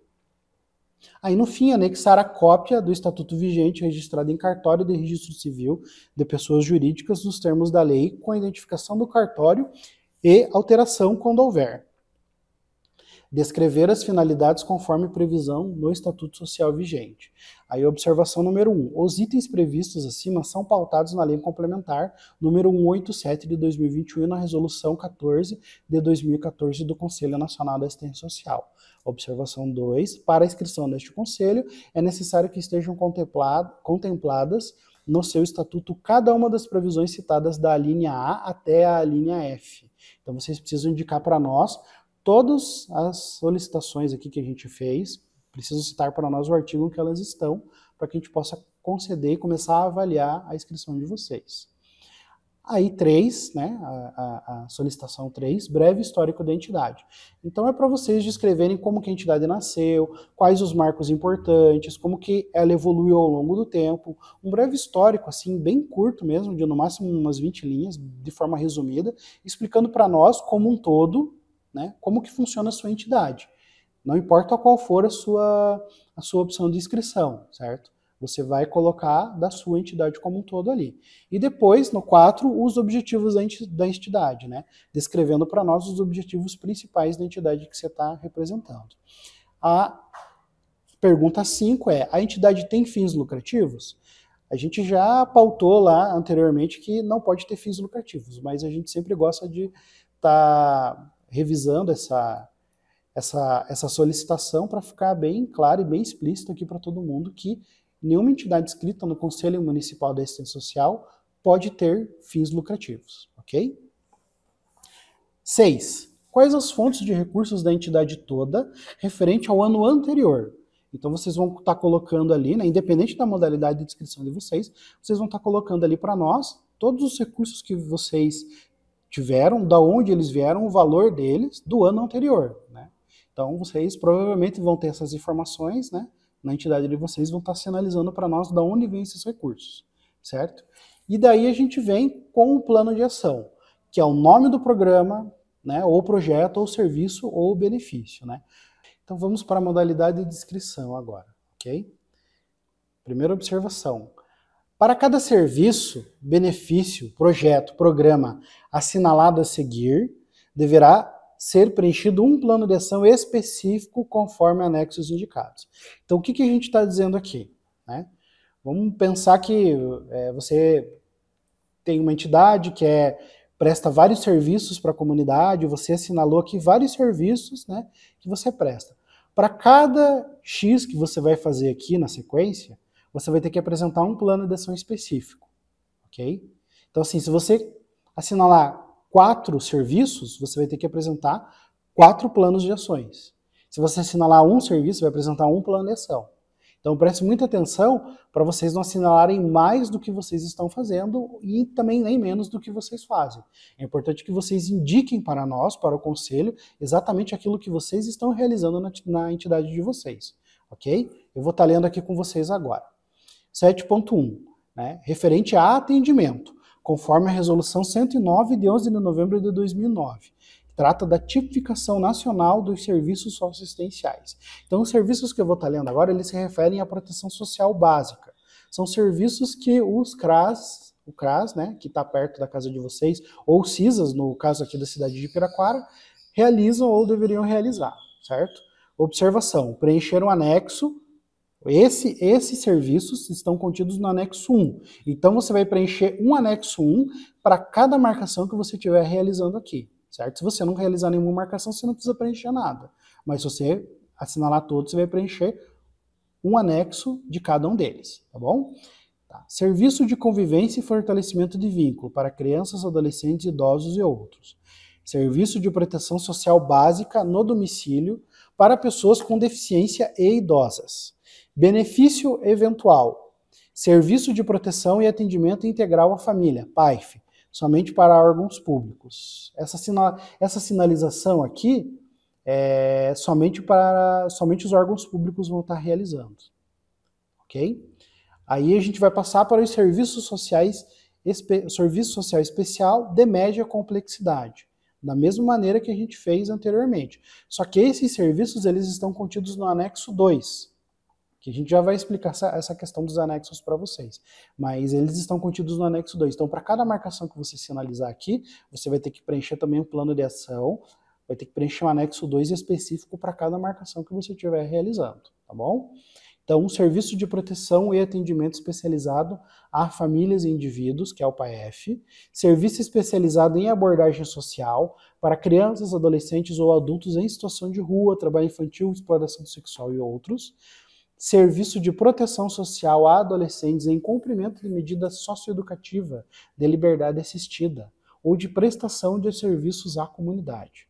Aí, no fim, anexar a cópia do estatuto vigente registrado em cartório de registro civil de pessoas jurídicas nos termos da lei, com a identificação do cartório e alteração quando houver descrever as finalidades conforme previsão no Estatuto Social vigente. Aí, observação número 1. Um, os itens previstos acima são pautados na Lei Complementar número 187 de 2021 e na Resolução 14 de 2014 do Conselho Nacional da Assistência Social. Observação 2. Para a inscrição neste Conselho, é necessário que estejam contempladas no seu estatuto cada uma das previsões citadas da linha A até a linha F. Então, vocês precisam indicar para nós todas as solicitações aqui que a gente fez, preciso citar para nós o artigo em que elas estão, para que a gente possa conceder e começar a avaliar a inscrição de vocês. Aí, três, né, a, a, a, solicitação 3, breve histórico da entidade. Então, é para vocês descreverem como que a entidade nasceu, quais os marcos importantes, como que ela evoluiu ao longo do tempo, um breve histórico, assim, bem curto mesmo, de no máximo umas 20 linhas, de forma resumida, explicando para nós, como um todo, né? Como que funciona a sua entidade. Não importa qual for a sua, a sua opção de inscrição, certo? Você vai colocar da sua entidade como um todo ali. E depois, no 4, os objetivos da entidade, né? Descrevendo para nós os objetivos principais da entidade que você está representando. A pergunta 5 é: a entidade tem fins lucrativos? A gente já pautou lá anteriormente que não pode ter fins lucrativos, mas a gente sempre gosta de estar tá revisando essa, essa, essa solicitação para ficar bem claro e bem explícito aqui para todo mundo que nenhuma entidade inscrita no Conselho Municipal da Assistência Social pode ter fins lucrativos, ok? 6. Quais as fontes de recursos da entidade toda referente ao ano anterior? Então vocês vão estar tá colocando ali, né, independente da modalidade de inscrição de vocês, vocês vão estar tá colocando ali para nós todos os recursos que vocês tiveram, da onde eles vieram, o valor deles do ano anterior. Né? Então vocês provavelmente vão ter essas informações, né? Na entidade de vocês vão estar sinalizando para nós da onde vêm esses recursos, certo? E daí a gente vem com o plano de ação, que é o nome do programa, né, ou projeto, ou serviço, ou benefício, né? Então vamos para a modalidade de descrição agora, ok? Primeira observação. Para cada serviço, benefício, projeto, programa assinalado a seguir, deverá ser preenchido um plano de ação específico conforme anexos indicados. Então, o que, que a gente está dizendo aqui? Né? Vamos pensar que é, você tem uma entidade que é, presta vários serviços para a comunidade, você assinalou aqui vários serviços né, que você presta. Para cada X que você vai fazer aqui na sequência, você vai ter que apresentar um plano de ação específico. Ok? Então, assim, se você assinalar quatro serviços, você vai ter que apresentar quatro planos de ações. Se você assinalar um serviço, vai apresentar um plano de ação. Então preste muita atenção para vocês não assinalarem mais do que vocês estão fazendo e também nem menos do que vocês fazem. É importante que vocês indiquem para nós, para o conselho, exatamente aquilo que vocês estão realizando na, na entidade de vocês. Ok? Eu vou estar lendo aqui com vocês agora. 7.1, né, referente a atendimento, conforme a resolução 109 de 11 de novembro de 2009 trata da tipificação nacional dos serviços socioassistenciais. Então, os serviços que eu vou estar lendo agora, eles se referem à proteção social básica. São serviços que os CRAS, o CRAS, né, que está perto da casa de vocês, ou CISAS, no caso aqui da cidade de Piraquara, realizam ou deveriam realizar, certo? Observação, preencher um anexo esse, esses serviços estão contidos no anexo 1. Então você vai preencher um anexo 1 para cada marcação que você estiver realizando aqui certo? Se você não realizar nenhuma marcação, você não precisa preencher nada. Mas se você assinalar todos, você vai preencher um anexo de cada um deles, tá bom? Tá. Serviço de convivência e fortalecimento de vínculo para crianças, adolescentes, idosos e outros. Serviço de proteção social básica no domicílio para pessoas com deficiência e idosas. Benefício eventual. Serviço de proteção e atendimento integral à família, PAIF, somente para órgãos públicos. Essa, sina essa sinalização aqui é somente para somente os órgãos públicos vão estar realizando. Ok? Aí a gente vai passar para os serviços sociais, serviço social especial de média complexidade, da mesma maneira que a gente fez anteriormente. Só que esses serviços eles estão contidos no anexo 2 que a gente já vai explicar essa, essa questão dos anexos para vocês. Mas eles estão contidos no anexo 2. Então, para cada marcação que você sinalizar aqui, você vai ter que preencher também um plano de ação, vai ter que preencher um anexo 2 específico para cada marcação que você estiver realizando, tá bom? Então, um serviço de proteção e atendimento especializado a famílias e indivíduos, que é o PAEF, serviço especializado em abordagem social para crianças, adolescentes ou adultos em situação de rua, trabalho infantil, exploração sexual e outros, serviço de proteção social a adolescentes em cumprimento de medida socioeducativa de liberdade assistida ou de prestação de serviços à comunidade.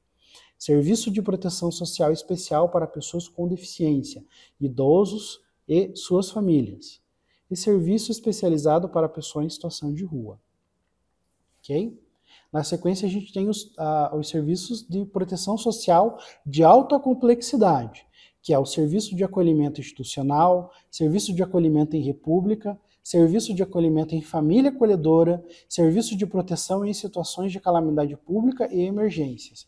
Serviço de proteção social especial para pessoas com deficiência, idosos e suas famílias. E serviço especializado para pessoas em situação de rua. Ok? Na sequência, a gente tem os, uh, os serviços de proteção social de alta complexidade, que é o Serviço de Acolhimento Institucional, Serviço de Acolhimento em República, Serviço de Acolhimento em Família Acolhedora, Serviço de Proteção em Situações de Calamidade Pública e Emergências.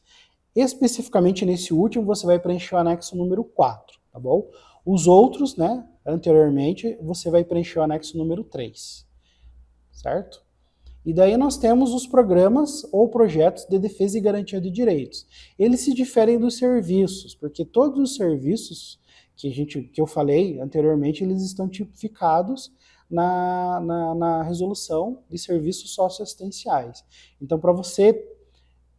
Especificamente nesse último, você vai preencher o anexo número 4, tá bom? Os outros, né, anteriormente, você vai preencher o anexo número 3, certo? E daí nós temos os programas ou projetos de defesa e garantia de direitos. Eles se diferem dos serviços, porque todos os serviços que, a gente, que eu falei anteriormente, eles estão tipificados na, na, na resolução de serviços socioassistenciais. Então, para você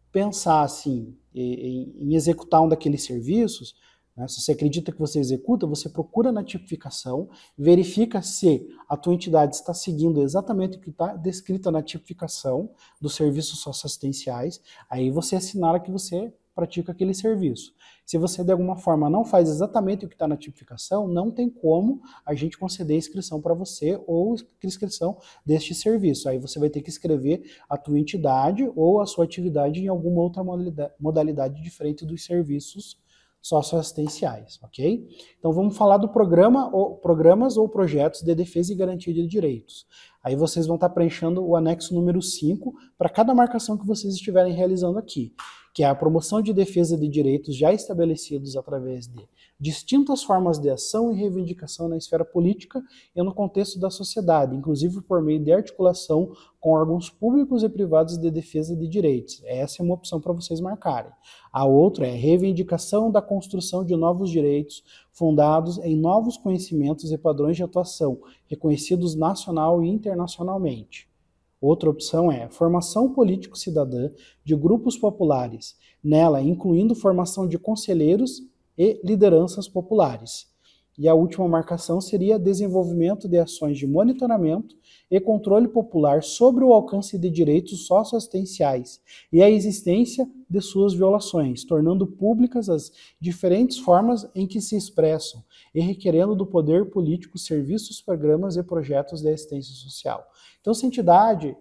pensar assim, em, em executar um daqueles serviços, né? Se você acredita que você executa, você procura na tipificação, verifica se a tua entidade está seguindo exatamente o que está descrito na tipificação dos serviços socioassistenciais, aí você assinala que você pratica aquele serviço. Se você de alguma forma não faz exatamente o que está na tipificação, não tem como a gente conceder inscrição para você ou inscrição deste serviço. Aí você vai ter que escrever a tua entidade ou a sua atividade em alguma outra modalidade diferente dos serviços socioassistenciais, ok? Então vamos falar do programa ou programas ou projetos de defesa e garantia de direitos. Aí vocês vão estar preenchendo o anexo número 5 para cada marcação que vocês estiverem realizando aqui, que é a promoção de defesa de direitos já estabelecidos através de distintas formas de ação e reivindicação na esfera política e no contexto da sociedade, inclusive por meio de articulação com órgãos públicos e privados de defesa de direitos. Essa é uma opção para vocês marcarem. A outra é reivindicação da construção de novos direitos fundados em novos conhecimentos e padrões de atuação, reconhecidos nacional e internacionalmente. Outra opção é formação político-cidadã de grupos populares, nela incluindo formação de conselheiros e lideranças populares. E a última marcação seria desenvolvimento de ações de monitoramento e controle popular sobre o alcance de direitos socioassistenciais e a existência de suas violações, tornando públicas as diferentes formas em que se expressam e requerendo do poder político serviços, programas e projetos de assistência social. Então, se a entidade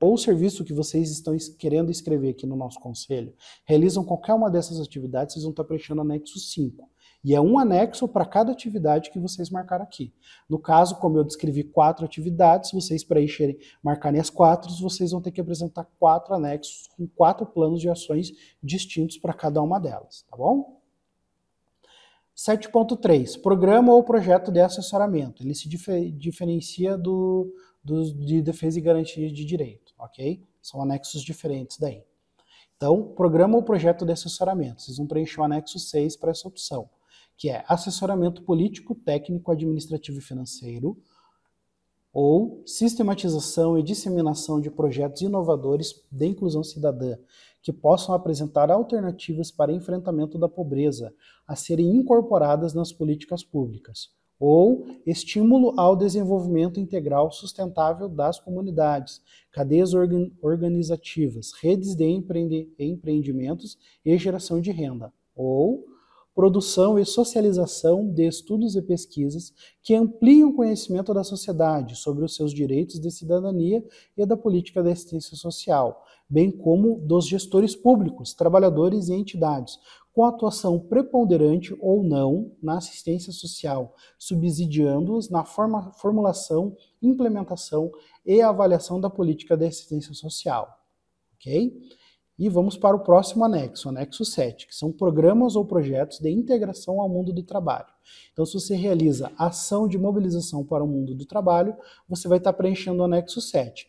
ou serviço que vocês estão querendo escrever aqui no nosso conselho realizam qualquer uma dessas atividades, vocês vão estar preenchendo anexo 5. E é um anexo para cada atividade que vocês marcaram aqui. No caso, como eu descrevi quatro atividades, vocês preencherem, marcarem as quatro, vocês vão ter que apresentar quatro anexos com quatro planos de ações distintos para cada uma delas, tá bom? 7.3. Programa ou projeto de assessoramento. Ele se diferencia do, do, de defesa e garantia de direito, ok? São anexos diferentes daí. Então, programa ou projeto de assessoramento. Vocês vão preencher o anexo 6 para essa opção, que é assessoramento político, técnico, administrativo e financeiro, ou sistematização e disseminação de projetos inovadores de inclusão cidadã, que possam apresentar alternativas para enfrentamento da pobreza a serem incorporadas nas políticas públicas ou estímulo ao desenvolvimento integral sustentável das comunidades, cadeias organ organizativas, redes de empreendimentos e geração de renda, ou produção e socialização de estudos e pesquisas que ampliem o conhecimento da sociedade sobre os seus direitos de cidadania e da política da assistência social, bem como dos gestores públicos, trabalhadores e entidades, com atuação preponderante ou não na assistência social, subsidiando-os na forma, formulação, implementação e avaliação da política de assistência social. Ok? E vamos para o próximo anexo, anexo 7, que são programas ou projetos de integração ao mundo do trabalho. Então, se você realiza ação de mobilização para o mundo do trabalho, você vai estar preenchendo o anexo 7.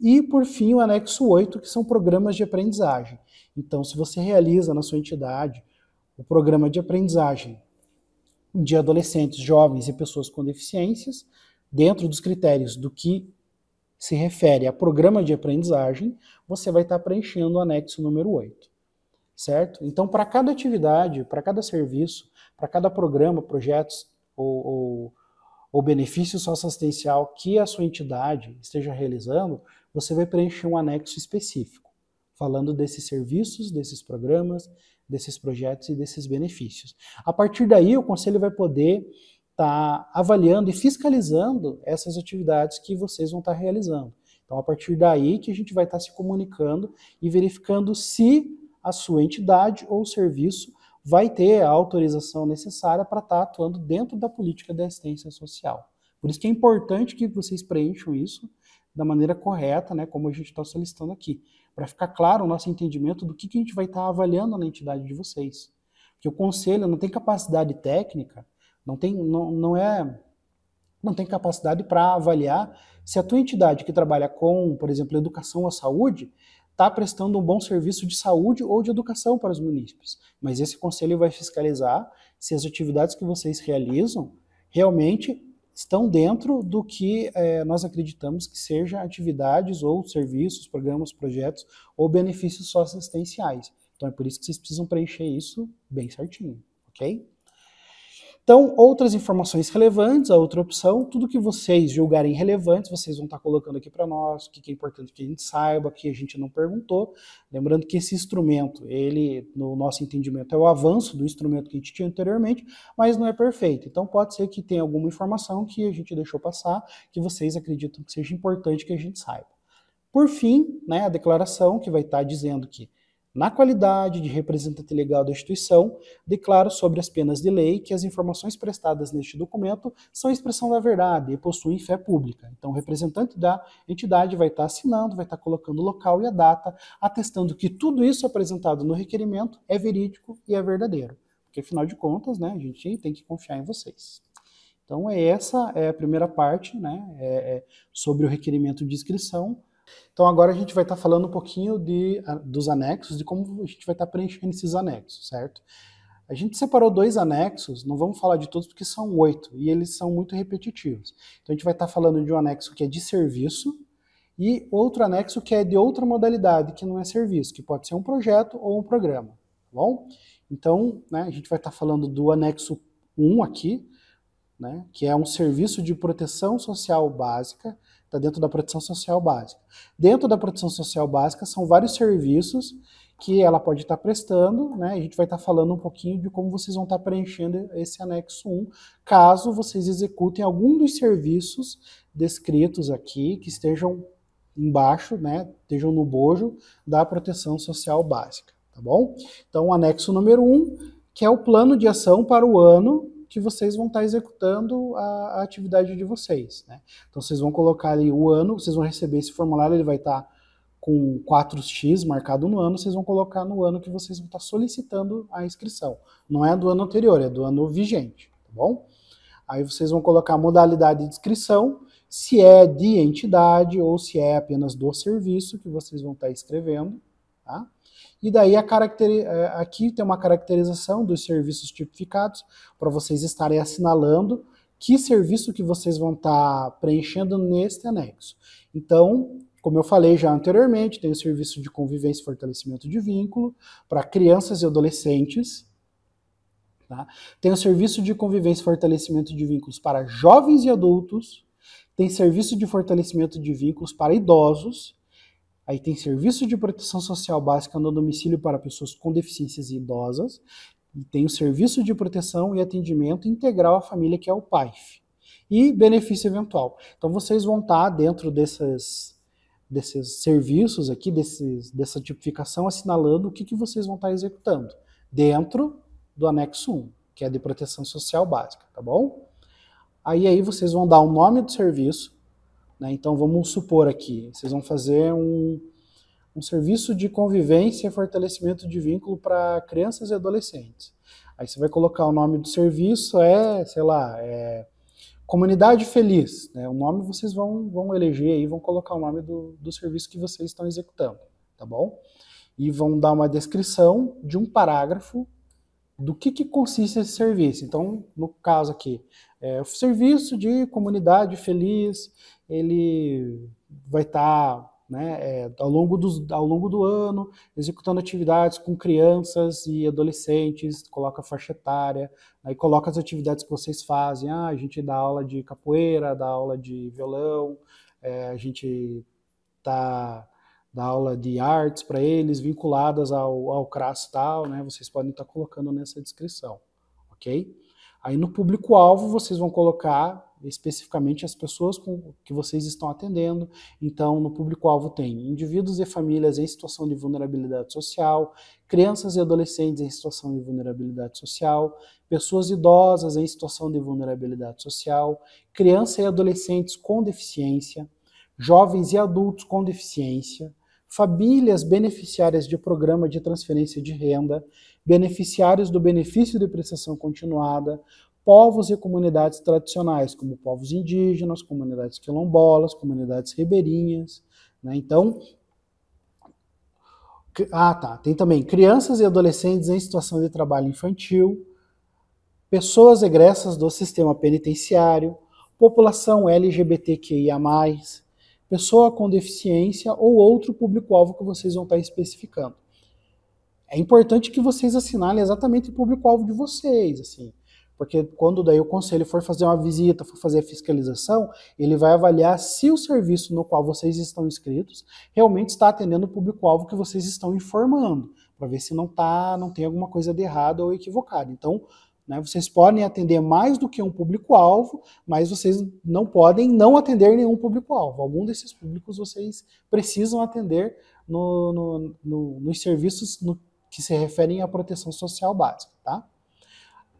E, por fim, o anexo 8, que são programas de aprendizagem. Então, se você realiza na sua entidade o programa de aprendizagem de adolescentes, jovens e pessoas com deficiências, dentro dos critérios do que se refere a programa de aprendizagem, você vai estar preenchendo o anexo número 8. Certo? Então, para cada atividade, para cada serviço, para cada programa, projetos ou, ou, ou benefício socioassistencial que a sua entidade esteja realizando, você vai preencher um anexo específico, falando desses serviços, desses programas, desses projetos e desses benefícios. A partir daí, o conselho vai poder estar tá avaliando e fiscalizando essas atividades que vocês vão estar tá realizando. Então, a partir daí que a gente vai estar tá se comunicando e verificando se a sua entidade ou serviço vai ter a autorização necessária para estar atuando dentro da política de assistência social. Por isso que é importante que vocês preencham isso da maneira correta, né, como a gente está solicitando aqui, para ficar claro o nosso entendimento do que, que a gente vai estar avaliando na entidade de vocês. Porque o conselho não tem capacidade técnica, não tem, não, não é, não tem capacidade para avaliar se a tua entidade que trabalha com, por exemplo, educação ou saúde, está prestando um bom serviço de saúde ou de educação para os munícipes. Mas esse conselho vai fiscalizar se as atividades que vocês realizam realmente estão dentro do que é, nós acreditamos que seja atividades ou serviços, programas, projetos ou benefícios socioassistenciais. Então é por isso que vocês precisam preencher isso bem certinho, ok? Então, outras informações relevantes, a outra opção, tudo que vocês julgarem relevantes, vocês vão estar colocando aqui para nós, o que é importante que a gente saiba, que a gente não perguntou. Lembrando que esse instrumento, ele, no nosso entendimento, é o avanço do instrumento que a gente tinha anteriormente, mas não é perfeito. Então, pode ser que tenha alguma informação que a gente deixou passar, que vocês acreditam que seja importante que a gente saiba. Por fim, né, a declaração que vai estar dizendo que na qualidade de representante legal da instituição, declaro sobre as penas de lei que as informações prestadas neste documento são expressão da verdade e possuem fé pública. Então, o representante da entidade vai estar assinando, vai estar colocando o local e a data, atestando que tudo isso apresentado no requerimento é verídico e é verdadeiro. Porque, afinal de contas, né, a gente tem que confiar em vocês. Então, é essa é a primeira parte, né, é, é sobre o requerimento de inscrição. Então agora a gente vai estar tá falando um pouquinho de, dos anexos, de como a gente vai estar tá preenchendo esses anexos, certo? A gente separou dois anexos, não vamos falar de todos porque são oito, e eles são muito repetitivos. Então a gente vai estar tá falando de um anexo que é de serviço, e outro anexo que é de outra modalidade, que não é serviço, que pode ser um projeto ou um programa, tá bom? Então, né, a gente vai estar falando do anexo 1 aqui, né, que é um serviço de proteção social básica, está dentro da proteção social básica. Dentro da proteção social básica são vários serviços que ela pode estar prestando, né? A gente vai estar falando um pouquinho de como vocês vão estar preenchendo esse anexo 1, caso vocês executem algum dos serviços descritos aqui, que estejam embaixo, né? Estejam no bojo da proteção social básica, tá bom? Então, o anexo número 1, que é o plano de ação para o ano que vocês vão estar executando a, a atividade de vocês. Né? Então vocês vão colocar ali o ano, vocês vão receber esse formulário, ele vai estar com 4x marcado no ano, vocês vão colocar no ano que vocês vão estar solicitando a inscrição. Não é do ano anterior, é do ano vigente, tá bom? Aí vocês vão colocar a modalidade de inscrição, se é de entidade ou se é apenas do serviço que vocês vão estar escrevendo, tá? E daí a é, aqui tem uma caracterização dos serviços tipificados para vocês estarem assinalando que serviço que vocês vão estar tá preenchendo neste anexo. Então, como eu falei já anteriormente, tem o serviço de convivência e fortalecimento de vínculo para crianças e adolescentes. Tá? Tem o serviço de convivência e fortalecimento de vínculos para jovens e adultos. Tem serviço de fortalecimento de vínculos para idosos Aí tem serviço de proteção social básica no domicílio para pessoas com deficiências idosas. E tem o serviço de proteção e atendimento integral à família, que é o PAIF. E benefício eventual. Então vocês vão estar dentro desses, desses serviços aqui, desses, dessa tipificação, assinalando o que, que vocês vão estar executando dentro do anexo 1, que é de proteção social básica, tá bom? Aí, aí vocês vão dar o nome do serviço, né? Então vamos supor aqui, vocês vão fazer um, um serviço de convivência e fortalecimento de vínculo para crianças e adolescentes. Aí você vai colocar o nome do serviço, é, sei lá, é Comunidade Feliz. Né? O nome vocês vão, vão eleger aí, vão colocar o nome do, do serviço que vocês estão executando, tá bom? E vão dar uma descrição de um parágrafo do que, que consiste esse serviço. Então, no caso aqui, é o serviço de comunidade feliz, ele vai estar tá, né, é, ao, longo do, ao longo do ano executando atividades com crianças e adolescentes, coloca a faixa etária, aí coloca as atividades que vocês fazem. Ah, a gente dá aula de capoeira, dá aula de violão, é, a gente tá dá aula de artes para eles vinculadas ao, ao CRAS tal, né? Vocês podem estar tá colocando nessa descrição, ok? Aí no público-alvo vocês vão colocar especificamente as pessoas com, que vocês estão atendendo. Então, no público-alvo tem indivíduos e famílias em situação de vulnerabilidade social, crianças e adolescentes em situação de vulnerabilidade social, pessoas idosas em situação de vulnerabilidade social, crianças e adolescentes com deficiência, jovens e adultos com deficiência, famílias beneficiárias de programa de transferência de renda, beneficiários do benefício de prestação continuada, povos e comunidades tradicionais, como povos indígenas, comunidades quilombolas, comunidades ribeirinhas. Né? Então, ah, tá. Tem também crianças e adolescentes em situação de trabalho infantil, pessoas egressas do sistema penitenciário, população LGBTQIA, pessoa com deficiência ou outro público-alvo que vocês vão estar especificando. É importante que vocês assinalem exatamente o público-alvo de vocês, assim. porque quando daí o conselho for fazer uma visita, for fazer a fiscalização, ele vai avaliar se o serviço no qual vocês estão inscritos realmente está atendendo o público-alvo que vocês estão informando, para ver se não tá, não tem alguma coisa de errado ou equivocada. Então, né, vocês podem atender mais do que um público-alvo, mas vocês não podem não atender nenhum público-alvo. Algum desses públicos vocês precisam atender no, no, no, nos serviços que se referem à proteção social básica, tá?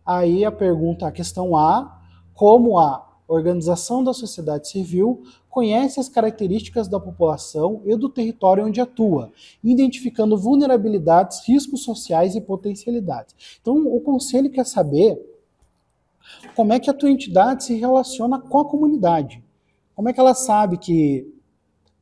Aí a pergunta, a questão A, como a organização da sociedade civil conhece as características da população e do território onde atua, identificando vulnerabilidades, riscos sociais e potencialidades. Então, o conselho quer saber como é que a tua entidade se relaciona com a comunidade. Como é que ela sabe que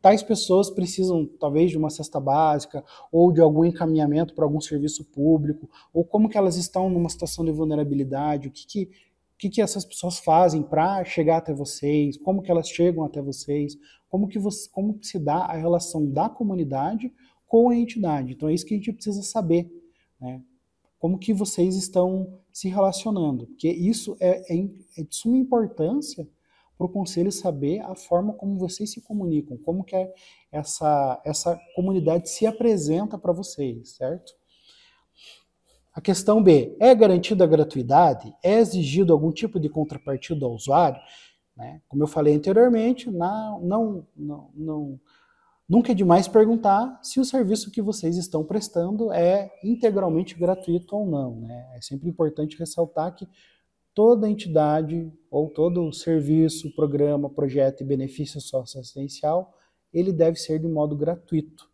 tais pessoas precisam talvez de uma cesta básica ou de algum encaminhamento para algum serviço público, ou como que elas estão numa situação de vulnerabilidade, o que, que, o que, que essas pessoas fazem para chegar até vocês, como que elas chegam até vocês, como que, você, como que se dá a relação da comunidade com a entidade. Então é isso que a gente precisa saber, né? Como que vocês estão se relacionando, porque isso é, é, é de suma importância para o conselho saber a forma como vocês se comunicam, como que é essa, essa comunidade se apresenta para vocês, certo? A questão B, é garantida a gratuidade? É exigido algum tipo de contrapartida ao usuário? Né? Como eu falei anteriormente, não, não, não, não, nunca é demais perguntar se o serviço que vocês estão prestando é integralmente gratuito ou não. Né? É sempre importante ressaltar que toda entidade ou todo serviço, programa, projeto e benefício socioassistencial, ele deve ser de modo gratuito,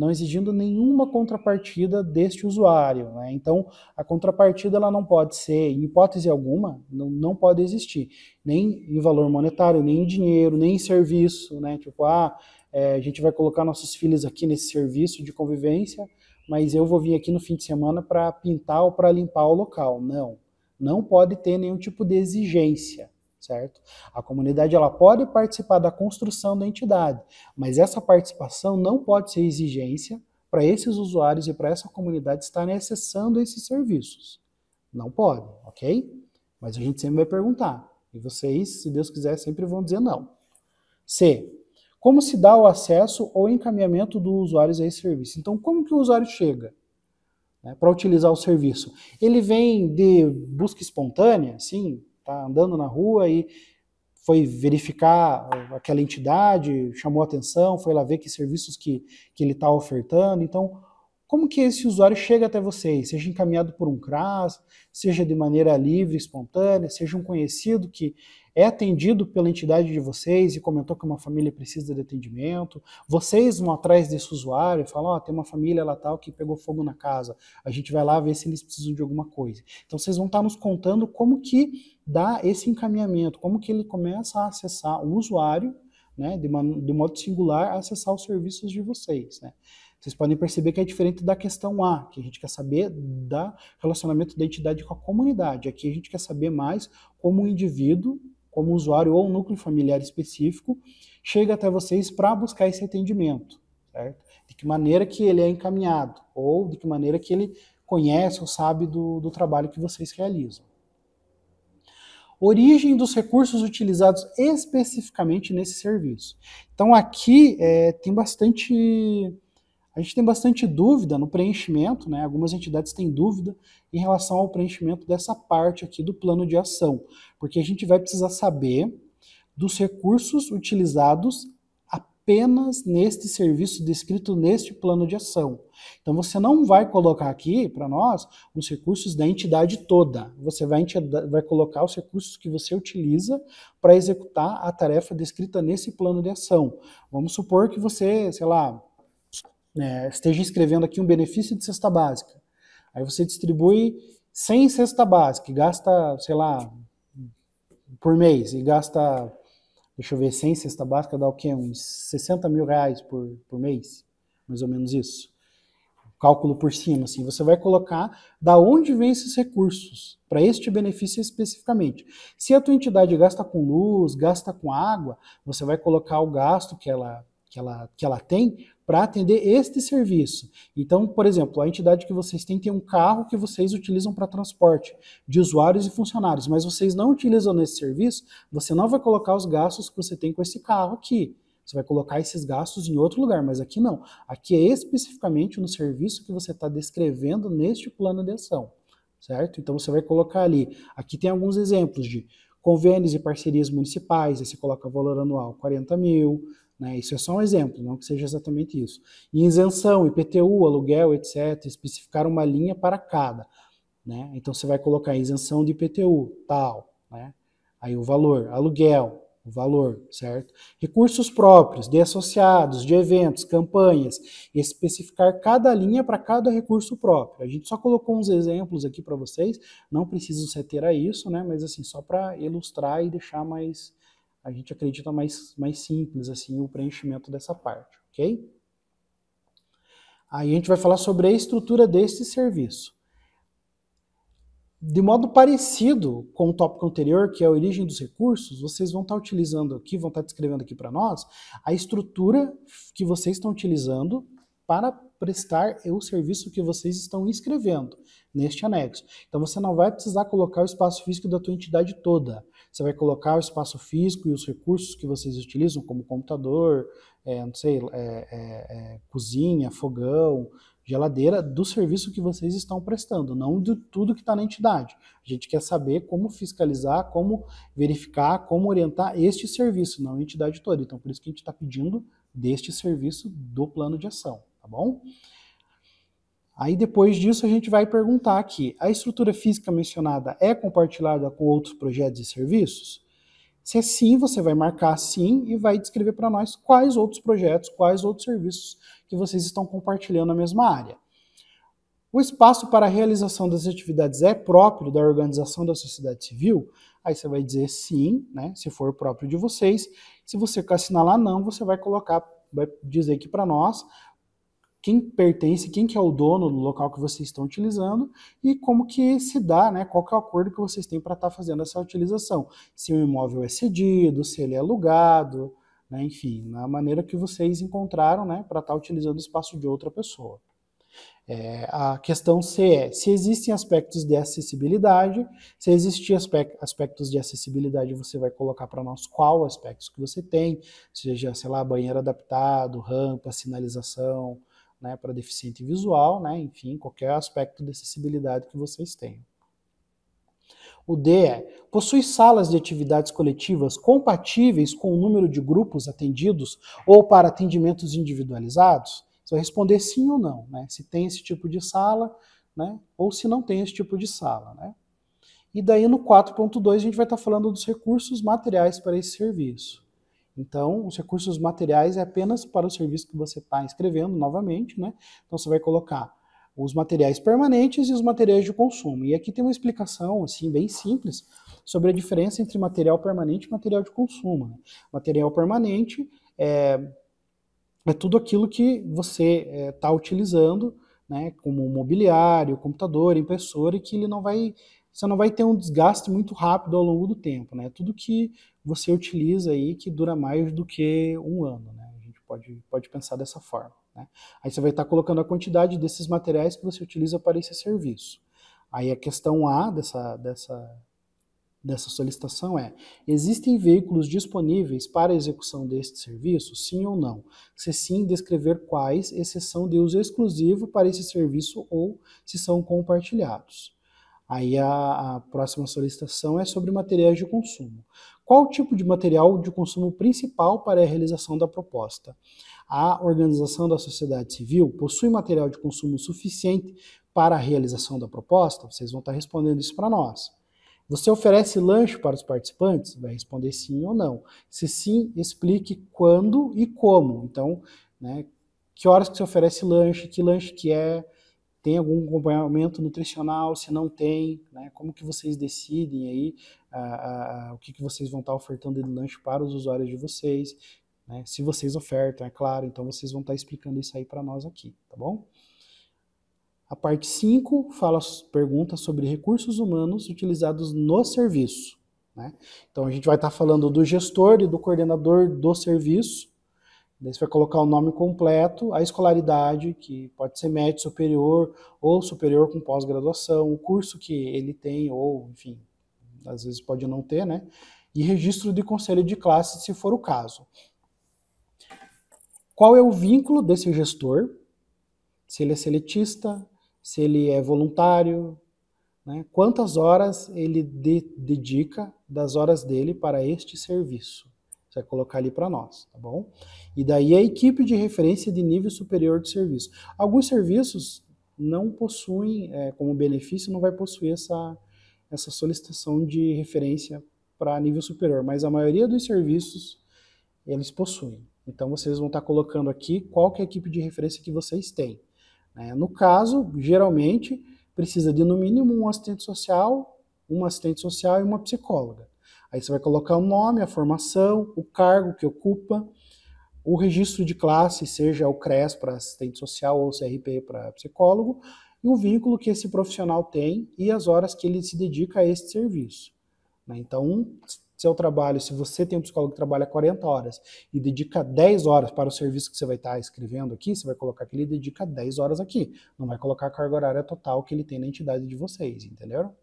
não exigindo nenhuma contrapartida deste usuário. Né? Então, a contrapartida ela não pode ser, em hipótese alguma, não, não pode existir, nem em valor monetário, nem em dinheiro, nem em serviço, né? Tipo, ah, é, a gente vai colocar nossos filhos aqui nesse serviço de convivência, mas eu vou vir aqui no fim de semana para pintar ou para limpar o local. Não não pode ter nenhum tipo de exigência, certo? A comunidade ela pode participar da construção da entidade, mas essa participação não pode ser exigência para esses usuários e para essa comunidade estarem acessando esses serviços. Não pode, ok? Mas a gente sempre vai perguntar. E vocês, se Deus quiser, sempre vão dizer não. C. Como se dá o acesso ou encaminhamento dos usuários a esse serviço? Então, como que o usuário chega? né, para utilizar o serviço. Ele vem de busca espontânea, sim, está andando na rua e foi verificar aquela entidade, chamou atenção, foi lá ver que serviços que, que ele está ofertando. Então, como que esse usuário chega até vocês? Seja encaminhado por um CRAS, seja de maneira livre, espontânea, seja um conhecido que é atendido pela entidade de vocês e comentou que uma família precisa de atendimento. Vocês vão atrás desse usuário e falam, ó, oh, tem uma família lá tal que pegou fogo na casa. A gente vai lá ver se eles precisam de alguma coisa. Então vocês vão estar nos contando como que dá esse encaminhamento, como que ele começa a acessar o usuário, né, de, uma, de modo singular, a acessar os serviços de vocês, né. Vocês podem perceber que é diferente da questão A, que a gente quer saber do relacionamento da entidade com a comunidade. Aqui a gente quer saber mais como o indivíduo como usuário ou um núcleo familiar específico, chega até vocês para buscar esse atendimento, certo? De que maneira que ele é encaminhado, ou de que maneira que ele conhece ou sabe do, do trabalho que vocês realizam. Origem dos recursos utilizados especificamente nesse serviço. Então aqui é, tem bastante a gente tem bastante dúvida no preenchimento, né? Algumas entidades têm dúvida em relação ao preenchimento dessa parte aqui do plano de ação, porque a gente vai precisar saber dos recursos utilizados apenas neste serviço descrito neste plano de ação. Então você não vai colocar aqui para nós os recursos da entidade toda. Você vai, vai colocar os recursos que você utiliza para executar a tarefa descrita nesse plano de ação. Vamos supor que você, sei lá, é, esteja escrevendo aqui um benefício de cesta básica. Aí você distribui 100 cesta básica e gasta, sei lá, por mês, e gasta, deixa eu ver, 100 cesta básica dá o quê? Uns 60 mil reais por, por mês, mais ou menos isso. Cálculo por cima, assim, você vai colocar da onde vem esses recursos para este benefício especificamente. Se a tua entidade gasta com luz, gasta com água, você vai colocar o gasto que ela que ela, que ela tem para atender este serviço. Então, por exemplo, a entidade que vocês têm tem um carro que vocês utilizam para transporte de usuários e funcionários, mas vocês não utilizam nesse serviço, você não vai colocar os gastos que você tem com esse carro aqui. Você vai colocar esses gastos em outro lugar, mas aqui não. Aqui é especificamente no serviço que você está descrevendo neste plano de ação, certo? Então você vai colocar ali. Aqui tem alguns exemplos de convênios e parcerias municipais, aí você coloca valor anual 40 mil, né? Isso é só um exemplo, não que seja exatamente isso. E isenção, IPTU, aluguel, etc., especificar uma linha para cada. Né? Então você vai colocar isenção de IPTU, tal. Né? Aí o valor, aluguel, o valor, certo? Recursos próprios, de associados, de eventos, campanhas, especificar cada linha para cada recurso próprio. A gente só colocou uns exemplos aqui para vocês, não preciso se ter a isso, né? Mas assim, só para ilustrar e deixar mais a gente acredita mais, mais simples assim o preenchimento dessa parte, ok? Aí a gente vai falar sobre a estrutura desse serviço. De modo parecido com o tópico anterior, que é a origem dos recursos, vocês vão estar utilizando aqui, vão estar descrevendo aqui para nós, a estrutura que vocês estão utilizando para prestar o serviço que vocês estão inscrevendo neste anexo. Então você não vai precisar colocar o espaço físico da tua entidade toda. Você vai colocar o espaço físico e os recursos que vocês utilizam, como computador, é, não sei, é, é, é cozinha, fogão, geladeira, do serviço que vocês estão prestando, não de tudo que está na entidade. A gente quer saber como fiscalizar, como verificar, como orientar este serviço, não a entidade toda. Então, por isso que a gente está pedindo deste serviço do plano de ação, tá bom? Aí depois disso a gente vai perguntar aqui, a estrutura física mencionada é compartilhada com outros projetos e serviços? Se é sim, você vai marcar sim e vai descrever para nós quais outros projetos, quais outros serviços que vocês estão compartilhando na mesma área. O espaço para a realização das atividades é próprio da organização da sociedade civil? Aí você vai dizer sim, né, se for próprio de vocês. Se você assinalar não, você vai colocar, vai dizer aqui para nós quem pertence, quem que é o dono do local que vocês estão utilizando e como que se dá, né, qual que é o acordo que vocês têm para estar tá fazendo essa utilização. Se o imóvel é cedido, se ele é alugado, né, enfim, na maneira que vocês encontraram né, para estar tá utilizando o espaço de outra pessoa. É, a questão C é se existem aspectos de acessibilidade. Se existir aspectos de acessibilidade, você vai colocar para nós qual aspectos que você tem, seja, sei lá, banheiro adaptado, rampa, sinalização, né, para deficiente visual, né, enfim, qualquer aspecto de acessibilidade que vocês tenham. O D é, possui salas de atividades coletivas compatíveis com o número de grupos atendidos ou para atendimentos individualizados? Você vai responder sim ou não, né? se tem esse tipo de sala, né? ou se não tem esse tipo de sala. Né? E daí no 4.2 a gente vai estar falando dos recursos materiais para esse serviço. Então, os recursos materiais é apenas para o serviço que você está inscrevendo novamente, né? Então, você vai colocar os materiais permanentes e os materiais de consumo. E aqui tem uma explicação, assim, bem simples, sobre a diferença entre material permanente e material de consumo. Né? Material permanente é, é tudo aquilo que você está é, utilizando, né, como mobiliário, computador, impressora, e que ele não vai você não vai ter um desgaste muito rápido ao longo do tempo, né? Tudo que você utiliza aí que dura mais do que um ano, né? A gente pode, pode pensar dessa forma. Né? Aí você vai estar colocando a quantidade desses materiais que você utiliza para esse serviço. Aí a questão A dessa, dessa, dessa solicitação é: existem veículos disponíveis para execução deste serviço? Sim ou não? Se sim, descrever quais, exceção de uso exclusivo para esse serviço ou se são compartilhados. Aí a, a, próxima solicitação é sobre materiais de consumo. Qual o tipo de material de consumo principal para a realização da proposta? A organização da sociedade civil possui material de consumo suficiente para a realização da proposta? Vocês vão estar respondendo isso para nós. Você oferece lanche para os participantes? Vai responder sim ou não. Se sim, explique quando e como. Então, né, que horas que você oferece lanche, que lanche que é, tem algum acompanhamento nutricional, se não tem, né? como que vocês decidem aí o que, que vocês vão estar ofertando de lanche para os usuários de vocês, né? se vocês ofertam, é claro, então vocês vão estar explicando isso aí para nós aqui, tá bom? A parte 5 fala, pergunta sobre recursos humanos utilizados no serviço. Né? Então a gente vai estar falando do gestor e do coordenador do serviço, Daí você vai colocar o nome completo, a escolaridade, que pode ser médio superior ou superior com pós-graduação, o curso que ele tem, ou, enfim, às vezes pode não ter, né? E registro de conselho de classe, se for o caso. Qual é o vínculo desse gestor? Se ele é seletista, se ele é voluntário, né? quantas horas ele de, dedica das horas dele para este serviço. Você vai colocar ali para nós, tá bom? E daí a equipe de referência de nível superior de serviço. Alguns serviços não possuem, é, como benefício, não vai possuir essa, essa solicitação de referência para nível superior, mas a maioria dos serviços eles possuem. Então vocês vão estar colocando aqui qual que é a equipe de referência que vocês têm. Né? No caso, geralmente precisa de no mínimo um assistente social, uma assistente social e uma psicóloga. Aí você vai colocar o nome, a formação, o cargo que ocupa, o registro de classe, seja o CRES para assistente social ou o CRP para psicólogo, e o vínculo que esse profissional tem e as horas que ele se dedica a este serviço. Né? Então, seu trabalho, se você tem um psicólogo que trabalha 40 horas e dedica 10 horas para o serviço que você vai estar escrevendo aqui, você vai colocar que ele dedica 10 horas aqui. Não vai colocar a carga horária total que ele tem na entidade de vocês, entenderam?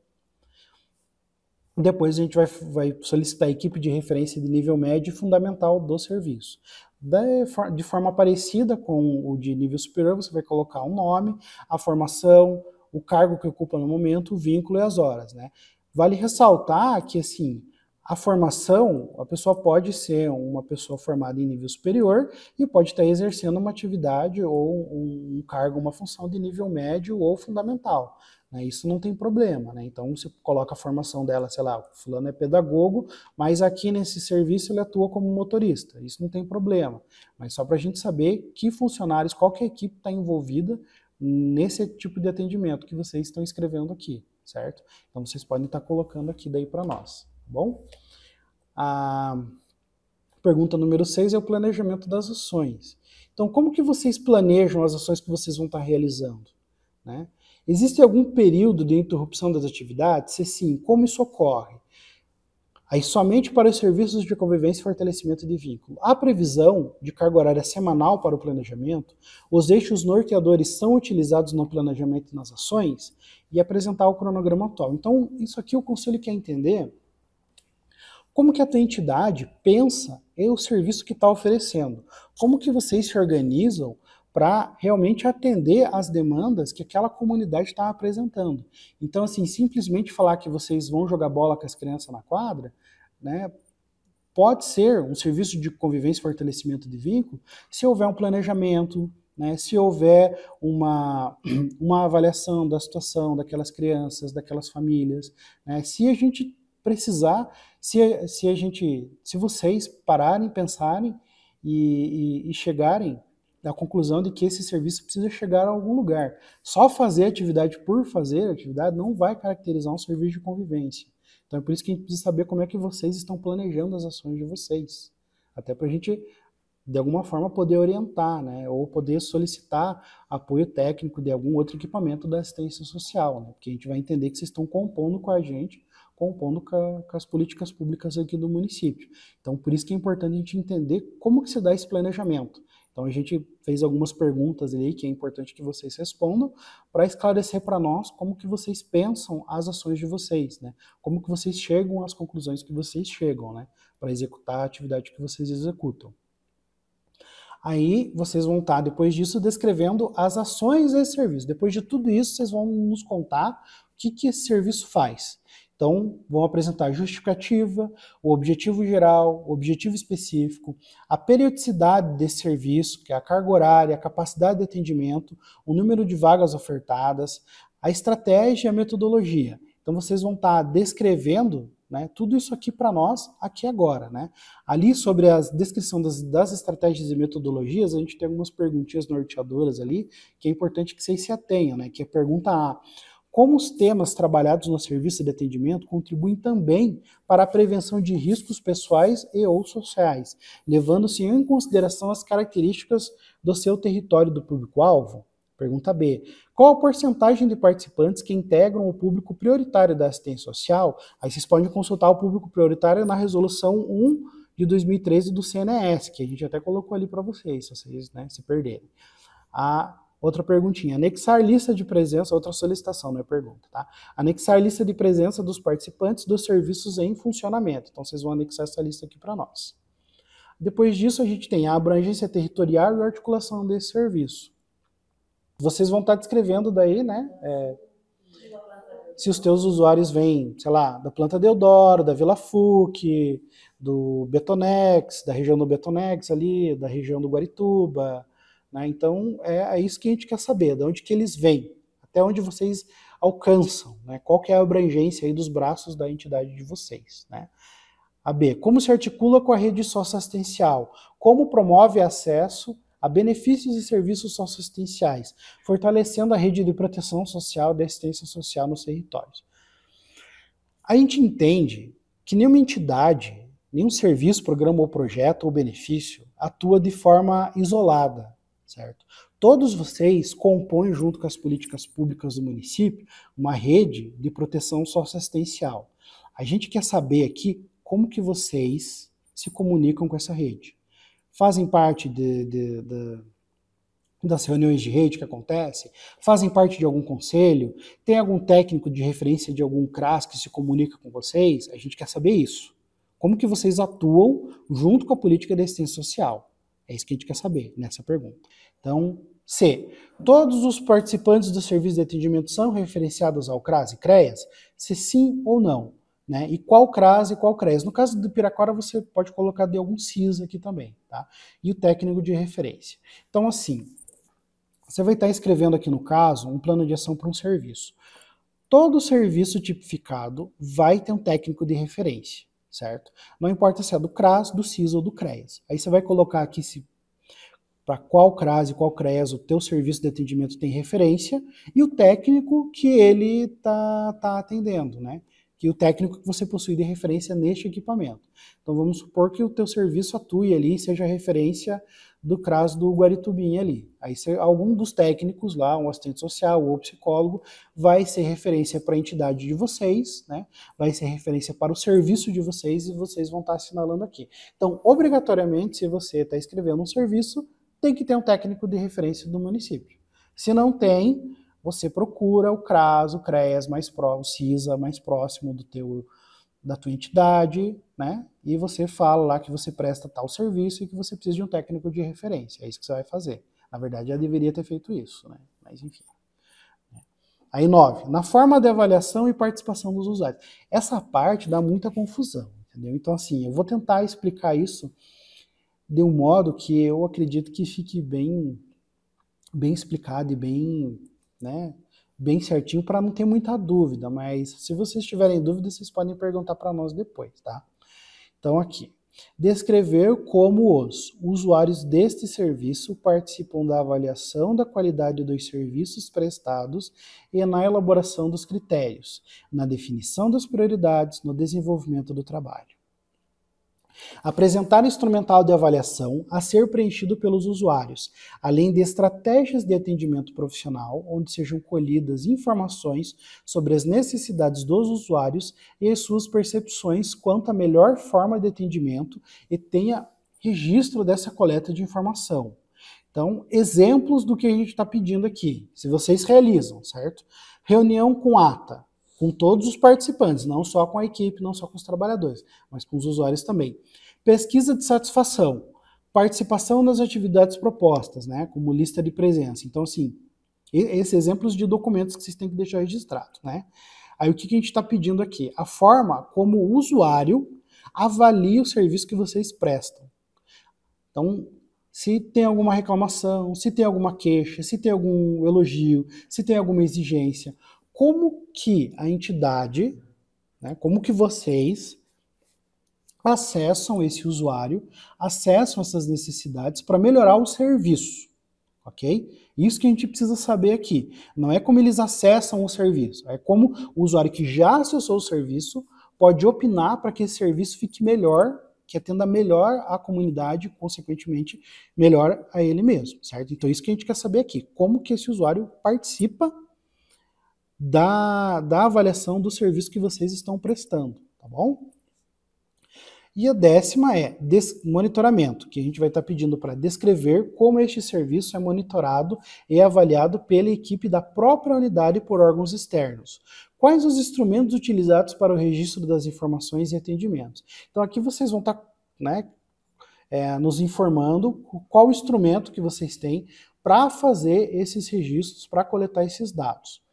Depois a gente vai, vai solicitar a equipe de referência de nível médio e fundamental do serviço. De forma parecida com o de nível superior, você vai colocar o um nome, a formação, o cargo que ocupa no momento, o vínculo e as horas. Né? Vale ressaltar que assim, a formação, a pessoa pode ser uma pessoa formada em nível superior e pode estar exercendo uma atividade ou um cargo, uma função de nível médio ou fundamental. Né? Isso não tem problema. Né? Então, você coloca a formação dela, sei lá, fulano é pedagogo, mas aqui nesse serviço ele atua como motorista. Isso não tem problema. Mas só para a gente saber que funcionários, qual que a equipe está envolvida nesse tipo de atendimento que vocês estão escrevendo aqui, certo? Então, vocês podem estar colocando aqui daí para nós bom? A pergunta número 6 é o planejamento das ações. Então, como que vocês planejam as ações que vocês vão estar realizando? Né? Existe algum período de interrupção das atividades? Se sim, como isso ocorre? Aí, somente para os serviços de convivência e fortalecimento de vínculo. A previsão de carga horária semanal para o planejamento, os eixos norteadores são utilizados no planejamento e nas ações e apresentar o cronograma atual. Então, isso aqui o conselho quer entender como que a tua entidade pensa em o serviço que está oferecendo? Como que vocês se organizam para realmente atender às demandas que aquela comunidade está apresentando? Então, assim, simplesmente falar que vocês vão jogar bola com as crianças na quadra, né, pode ser um serviço de convivência e fortalecimento de vínculo se houver um planejamento, né, se houver uma, uma avaliação da situação daquelas crianças, daquelas famílias, né, se a gente precisar, se, se a gente, se vocês pararem, pensarem e, e, e chegarem à conclusão de que esse serviço precisa chegar a algum lugar. Só fazer atividade por fazer atividade não vai caracterizar um serviço de convivência. Então é por isso que a gente precisa saber como é que vocês estão planejando as ações de vocês. Até para a gente, de alguma forma, poder orientar, né? ou poder solicitar apoio técnico de algum outro equipamento da assistência social. Né? Porque a gente vai entender que vocês estão compondo com a gente compondo com, com, as políticas públicas aqui do município. Então, por isso que é importante a gente entender como que se dá esse planejamento. Então, a gente fez algumas perguntas ali que é importante que vocês respondam para esclarecer para nós como que vocês pensam as ações de vocês, né? Como que vocês chegam às conclusões que vocês chegam, né? Para executar a atividade que vocês executam. Aí vocês vão estar, depois disso, descrevendo as ações desse serviço. Depois de tudo isso, vocês vão nos contar o que, que esse serviço faz. Então, vão apresentar justificativa, o objetivo geral, o objetivo específico, a periodicidade desse serviço, que é a carga horária, a capacidade de atendimento, o número de vagas ofertadas, a estratégia e a metodologia. Então, vocês vão estar descrevendo né, tudo isso aqui para nós, aqui agora. Né? Ali, sobre a descrição das, das estratégias e metodologias, a gente tem algumas perguntinhas norteadoras ali, que é importante que vocês se atenham, né? que é a pergunta A como os temas trabalhados no serviço de atendimento contribuem também para a prevenção de riscos pessoais e ou sociais, levando-se em consideração as características do seu território do público-alvo? Pergunta B. Qual a porcentagem de participantes que integram o público prioritário da assistência social? Aí vocês podem consultar o público prioritário na resolução 1 de 2013 do CNS, que a gente até colocou ali para vocês, se vocês né, se perderem. A outra perguntinha, anexar lista de presença, outra solicitação, não é pergunta, tá? Anexar lista de presença dos participantes dos serviços em funcionamento. Então vocês vão anexar essa lista aqui para nós. Depois disso, a gente tem a abrangência territorial e articulação desse serviço. Vocês vão estar descrevendo daí, né? É, se os teus usuários vêm, sei lá, da planta Deodoro, da Vila FUC, do Betonex, da região do Betonex ali, da região do Guarituba, né? Então é, é, isso que a gente quer saber, de onde que eles vêm, até onde vocês alcançam, né? Qual que é a abrangência dos braços da entidade de vocês, né? A B, como se articula com a rede socioassistencial? Como promove acesso a benefícios e serviços socioassistenciais, fortalecendo a rede de proteção social e assistência social nos territórios. A gente entende que nenhuma entidade, nenhum serviço, programa ou projeto ou benefício atua de forma isolada, certo? Todos vocês compõem, junto com as políticas públicas do município, uma rede de proteção socioassistencial. A gente quer saber aqui como que vocês se comunicam com essa rede fazem parte de, de, de, das reuniões de rede que acontecem, fazem parte de algum conselho, tem algum técnico de referência de algum CRAS que se comunica com vocês? A gente quer saber isso. Como que vocês atuam junto com a política de assistência social? É isso que a gente quer saber nessa pergunta. Então, C. Todos os participantes do serviço de atendimento são referenciados ao CRAS e CREAS? Se sim ou não. Né? E qual CRAS e qual CREAS. No caso do Piracora, você pode colocar de algum CIS aqui também. Tá? E o técnico de referência. Então, assim, você vai estar escrevendo aqui no caso um plano de ação para um serviço. Todo serviço tipificado vai ter um técnico de referência, certo? Não importa se é do CRAS, do CIS ou do CREAS. Aí você vai colocar aqui se para qual CRAS e qual CREAS o teu serviço de atendimento tem referência e o técnico que ele está tá atendendo, né? que o técnico que você possui de referência neste equipamento. Então vamos supor que o teu serviço atue ali e seja referência do CRAS do Guaritubim ali. Aí se algum dos técnicos lá, um assistente social ou psicólogo, vai ser referência para a entidade de vocês, né? vai ser referência para o serviço de vocês e vocês vão estar assinalando aqui. Então, obrigatoriamente, se você está escrevendo um serviço, tem que ter um técnico de referência do município. Se não tem, você procura o CRAS, o CREAS mais próximo, o CISA mais próximo do teu, da tua entidade, né? E você fala lá que você presta tal serviço e que você precisa de um técnico de referência. É isso que você vai fazer. Na verdade, já deveria ter feito isso, né? Mas enfim. Aí, nove, na forma de avaliação e participação dos usuários. Essa parte dá muita confusão, entendeu? Então, assim, eu vou tentar explicar isso de um modo que eu acredito que fique bem, bem explicado e bem né, bem certinho para não ter muita dúvida, mas se vocês tiverem dúvida, vocês podem perguntar para nós depois, tá? Então aqui, descrever como os usuários deste serviço participam da avaliação da qualidade dos serviços prestados e na elaboração dos critérios, na definição das prioridades, no desenvolvimento do trabalho. Apresentar instrumental de avaliação a ser preenchido pelos usuários, além de estratégias de atendimento profissional, onde sejam colhidas informações sobre as necessidades dos usuários e as suas percepções quanto à melhor forma de atendimento e tenha registro dessa coleta de informação. Então, exemplos do que a gente está pedindo aqui, se vocês realizam, certo? Reunião com ata, com todos os participantes, não só com a equipe, não só com os trabalhadores, mas com os usuários também. Pesquisa de satisfação, participação nas atividades propostas, né, como lista de presença. Então, assim, esses exemplos de documentos que vocês têm que deixar registrados, né? Aí o que a gente está pedindo aqui? A forma como o usuário avalia o serviço que vocês prestam. Então, se tem alguma reclamação, se tem alguma queixa, se tem algum elogio, se tem alguma exigência, como que a entidade, né, como que vocês acessam esse usuário, acessam essas necessidades para melhorar o serviço, ok? Isso que a gente precisa saber aqui. Não é como eles acessam o serviço, é como o usuário que já acessou o serviço pode opinar para que esse serviço fique melhor, que atenda melhor a comunidade, consequentemente, melhor a ele mesmo, certo? Então, isso que a gente quer saber aqui, como que esse usuário participa da, da avaliação do serviço que vocês estão prestando, tá bom? E a décima é monitoramento, que a gente vai estar pedindo para descrever como este serviço é monitorado e avaliado pela equipe da própria unidade por órgãos externos. Quais os instrumentos utilizados para o registro das informações e atendimentos? Então aqui vocês vão estar né, é, nos informando qual instrumento que vocês têm para fazer esses registros, para coletar esses dados.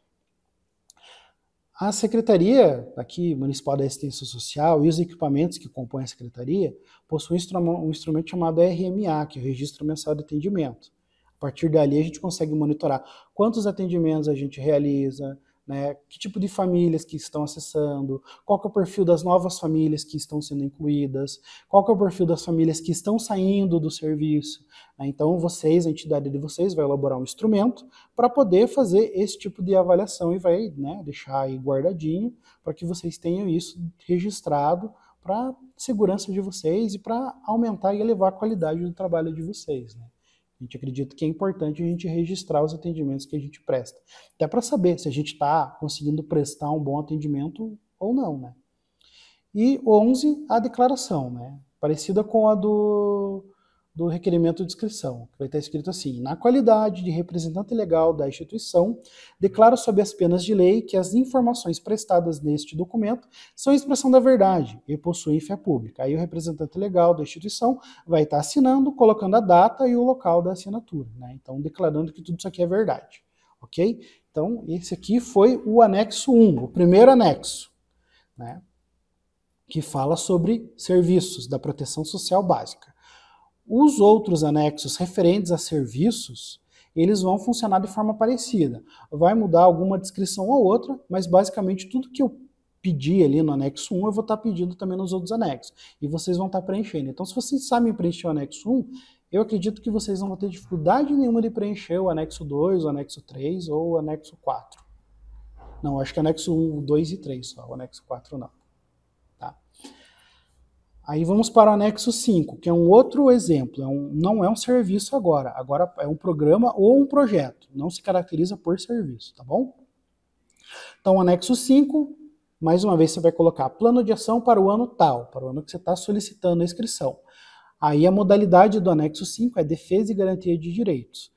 A Secretaria aqui Municipal da Assistência Social e os equipamentos que compõem a Secretaria possuem um instrumento chamado RMA, que é o Registro Mensal de Atendimento. A partir dali a gente consegue monitorar quantos atendimentos a gente realiza, né, que tipo de famílias que estão acessando, qual é o perfil das novas famílias que estão sendo incluídas, qual é o perfil das famílias que estão saindo do serviço. Né? Então, vocês, a entidade de vocês, vai elaborar um instrumento para poder fazer esse tipo de avaliação e vai né, deixar aí guardadinho para que vocês tenham isso registrado para segurança de vocês e para aumentar e elevar a qualidade do trabalho de vocês. Né? A gente acredita que é importante a gente registrar os atendimentos que a gente presta. Até para saber se a gente está conseguindo prestar um bom atendimento ou não, né? E 11, a declaração, né? Parecida com a do do requerimento de inscrição, que vai estar escrito assim: na qualidade de representante legal da instituição, declaro sob as penas de lei que as informações prestadas neste documento são expressão da verdade e possuem fé pública. Aí o representante legal da instituição vai estar assinando, colocando a data e o local da assinatura, né? Então, declarando que tudo isso aqui é verdade, ok? Então, esse aqui foi o anexo 1, o primeiro anexo, né? Que fala sobre serviços da proteção social básica. Os outros anexos referentes a serviços, eles vão funcionar de forma parecida. Vai mudar alguma descrição ou outra, mas basicamente tudo que eu pedi ali no anexo 1, eu vou estar pedindo também nos outros anexos. E vocês vão estar preenchendo. Então, se vocês sabem preencher o anexo 1, eu acredito que vocês não vão ter dificuldade nenhuma de preencher o anexo 2, o anexo 3 ou o anexo 4. Não, acho que anexo 1, 2 e 3 só, o anexo 4 não. Aí vamos para o anexo 5, que é um outro exemplo. É um, não é um serviço agora, agora é um programa ou um projeto. Não se caracteriza por serviço, tá bom? Então, anexo 5, mais uma vez você vai colocar plano de ação para o ano tal, para o ano que você está solicitando a inscrição. Aí a modalidade do anexo 5 é defesa e garantia de direitos.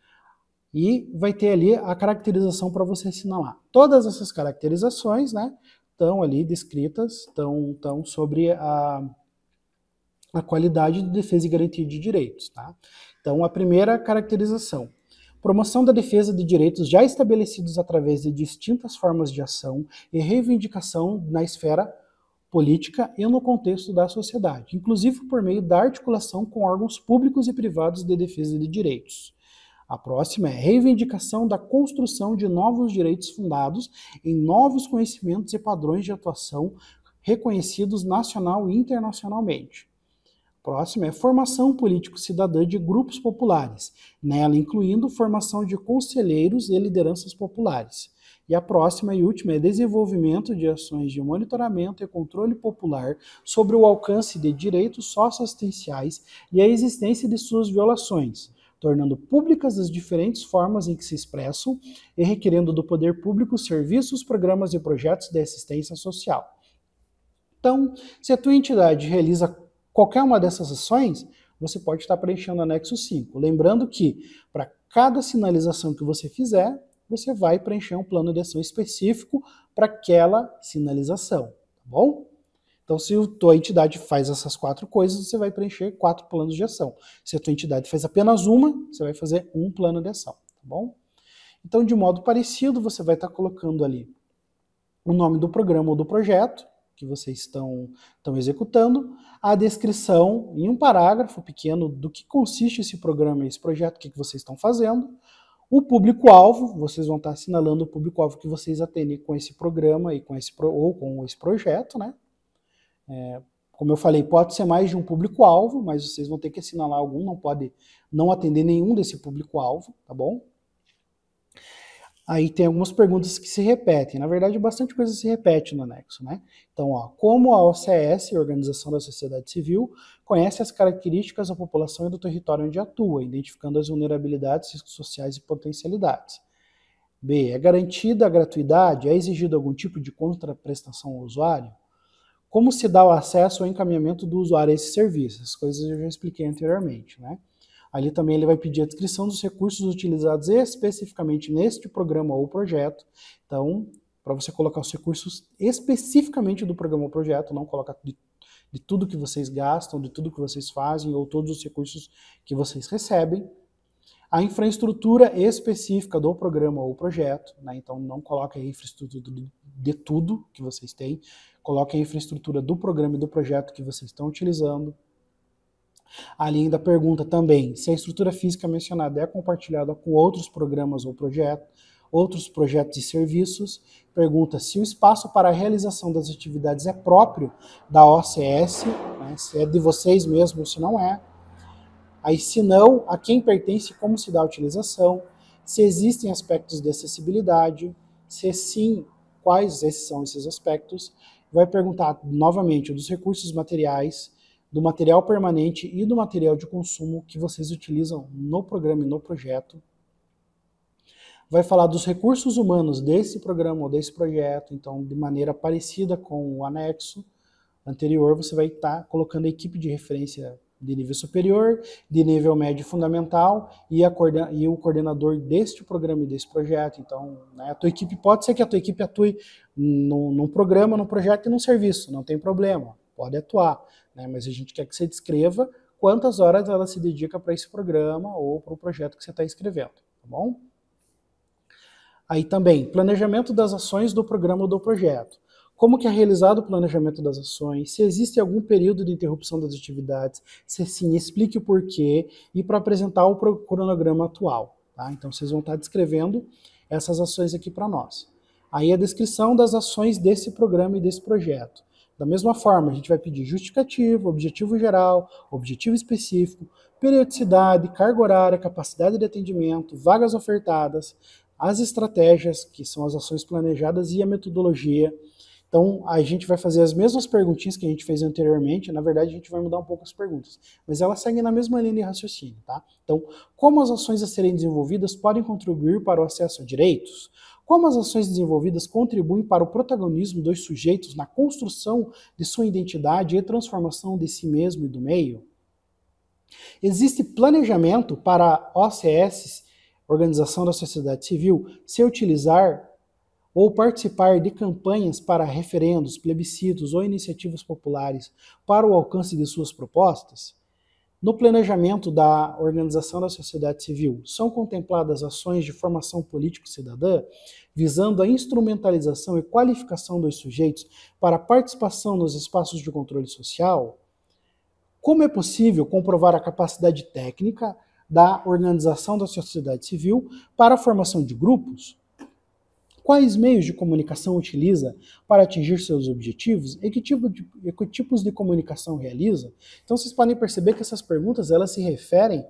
E vai ter ali a caracterização para você assinalar. Todas essas caracterizações, né, estão ali descritas, estão sobre a a qualidade de defesa e garantia de direitos. Tá? Então, a primeira caracterização. Promoção da defesa de direitos já estabelecidos através de distintas formas de ação e reivindicação na esfera política e no contexto da sociedade, inclusive por meio da articulação com órgãos públicos e privados de defesa de direitos. A próxima é reivindicação da construção de novos direitos fundados em novos conhecimentos e padrões de atuação reconhecidos nacional e internacionalmente. Próximo é formação político-cidadã de grupos populares, nela incluindo formação de conselheiros e lideranças populares. E a próxima e última é desenvolvimento de ações de monitoramento e controle popular sobre o alcance de direitos socioassistenciais e a existência de suas violações, tornando públicas as diferentes formas em que se expressam e requerendo do poder público serviços, programas e projetos de assistência social. Então, se a tua entidade realiza Qualquer uma dessas ações, você pode estar preenchendo o anexo 5. Lembrando que, para cada sinalização que você fizer, você vai preencher um plano de ação específico para aquela sinalização, tá bom? Então, se a tua entidade faz essas quatro coisas, você vai preencher quatro planos de ação. Se a tua entidade faz apenas uma, você vai fazer um plano de ação, tá bom? Então, de modo parecido, você vai estar colocando ali o nome do programa ou do projeto, que vocês estão, estão executando, a descrição em um parágrafo pequeno do que consiste esse programa esse projeto, o que, que vocês estão fazendo, o público-alvo, vocês vão estar assinalando o público-alvo que vocês atendem com esse programa e com esse ou com esse projeto, né? É, como eu falei, pode ser mais de um público-alvo, mas vocês vão ter que assinalar algum, não pode não atender nenhum desse público-alvo, tá bom? Aí tem algumas perguntas que se repetem. Na verdade, bastante coisa se repete no anexo, né? Então, ó, como a OCS, Organização da Sociedade Civil, conhece as características da população e do território onde atua, identificando as vulnerabilidades, riscos sociais e potencialidades. B. É garantida a gratuidade? É exigido algum tipo de contraprestação ao usuário? como se dá o acesso ou encaminhamento do usuário a esse serviço. Essas coisas eu já expliquei anteriormente. Né? Ali também ele vai pedir a descrição dos recursos utilizados especificamente neste programa ou projeto. Então, para você colocar os recursos especificamente do programa ou projeto, não colocar de, de tudo que vocês gastam, de tudo que vocês fazem ou todos os recursos que vocês recebem a infraestrutura específica do programa ou projeto, né? então não coloque a infraestrutura de tudo que vocês têm, coloque a infraestrutura do programa e do projeto que vocês estão utilizando. Ali ainda pergunta também se a estrutura física mencionada é compartilhada com outros programas ou projetos, outros projetos e serviços. Pergunta se o espaço para a realização das atividades é próprio da OCS, né? se é de vocês mesmos, se não é. Aí, se não, a quem pertence, como se dá a utilização, se existem aspectos de acessibilidade, se sim, quais esses são esses aspectos. Vai perguntar novamente dos recursos materiais, do material permanente e do material de consumo que vocês utilizam no programa e no projeto. Vai falar dos recursos humanos desse programa ou desse projeto, então, de maneira parecida com o anexo anterior, você vai estar tá colocando a equipe de referência de nível superior, de nível médio fundamental e, e, o coordenador deste programa e desse projeto. Então, né, a tua equipe pode ser que a tua equipe atue no, num programa, num projeto e num serviço, não tem problema, pode atuar, né, mas a gente quer que você descreva quantas horas ela se dedica para esse programa ou para o projeto que você está escrevendo, tá bom? Aí também, planejamento das ações do programa ou do projeto como que é realizado o planejamento das ações, se existe algum período de interrupção das atividades, se sim, explique o porquê e para apresentar o cronograma atual. Tá? Então vocês vão estar descrevendo essas ações aqui para nós. Aí a descrição das ações desse programa e desse projeto. Da mesma forma, a gente vai pedir justificativo, objetivo geral, objetivo específico, periodicidade, carga horária, capacidade de atendimento, vagas ofertadas, as estratégias, que são as ações planejadas, e a metodologia, então, a gente vai fazer as mesmas perguntinhas que a gente fez anteriormente, na verdade, a gente vai mudar um pouco as perguntas, mas elas seguem na mesma linha de raciocínio, tá? Então, como as ações a serem desenvolvidas podem contribuir para o acesso a direitos? Como as ações desenvolvidas contribuem para o protagonismo dos sujeitos na construção de sua identidade e transformação de si mesmo e do meio? Existe planejamento para OCS, Organização da Sociedade Civil, se utilizar ou participar de campanhas para referendos, plebiscitos ou iniciativas populares para o alcance de suas propostas? No planejamento da organização da sociedade civil, são contempladas ações de formação político-cidadã visando a instrumentalização e qualificação dos sujeitos para participação nos espaços de controle social? Como é possível comprovar a capacidade técnica da organização da sociedade civil para a formação de grupos? Quais meios de comunicação utiliza para atingir seus objetivos e que, tipo de, que tipos de comunicação realiza. Então vocês podem perceber que essas perguntas elas se referem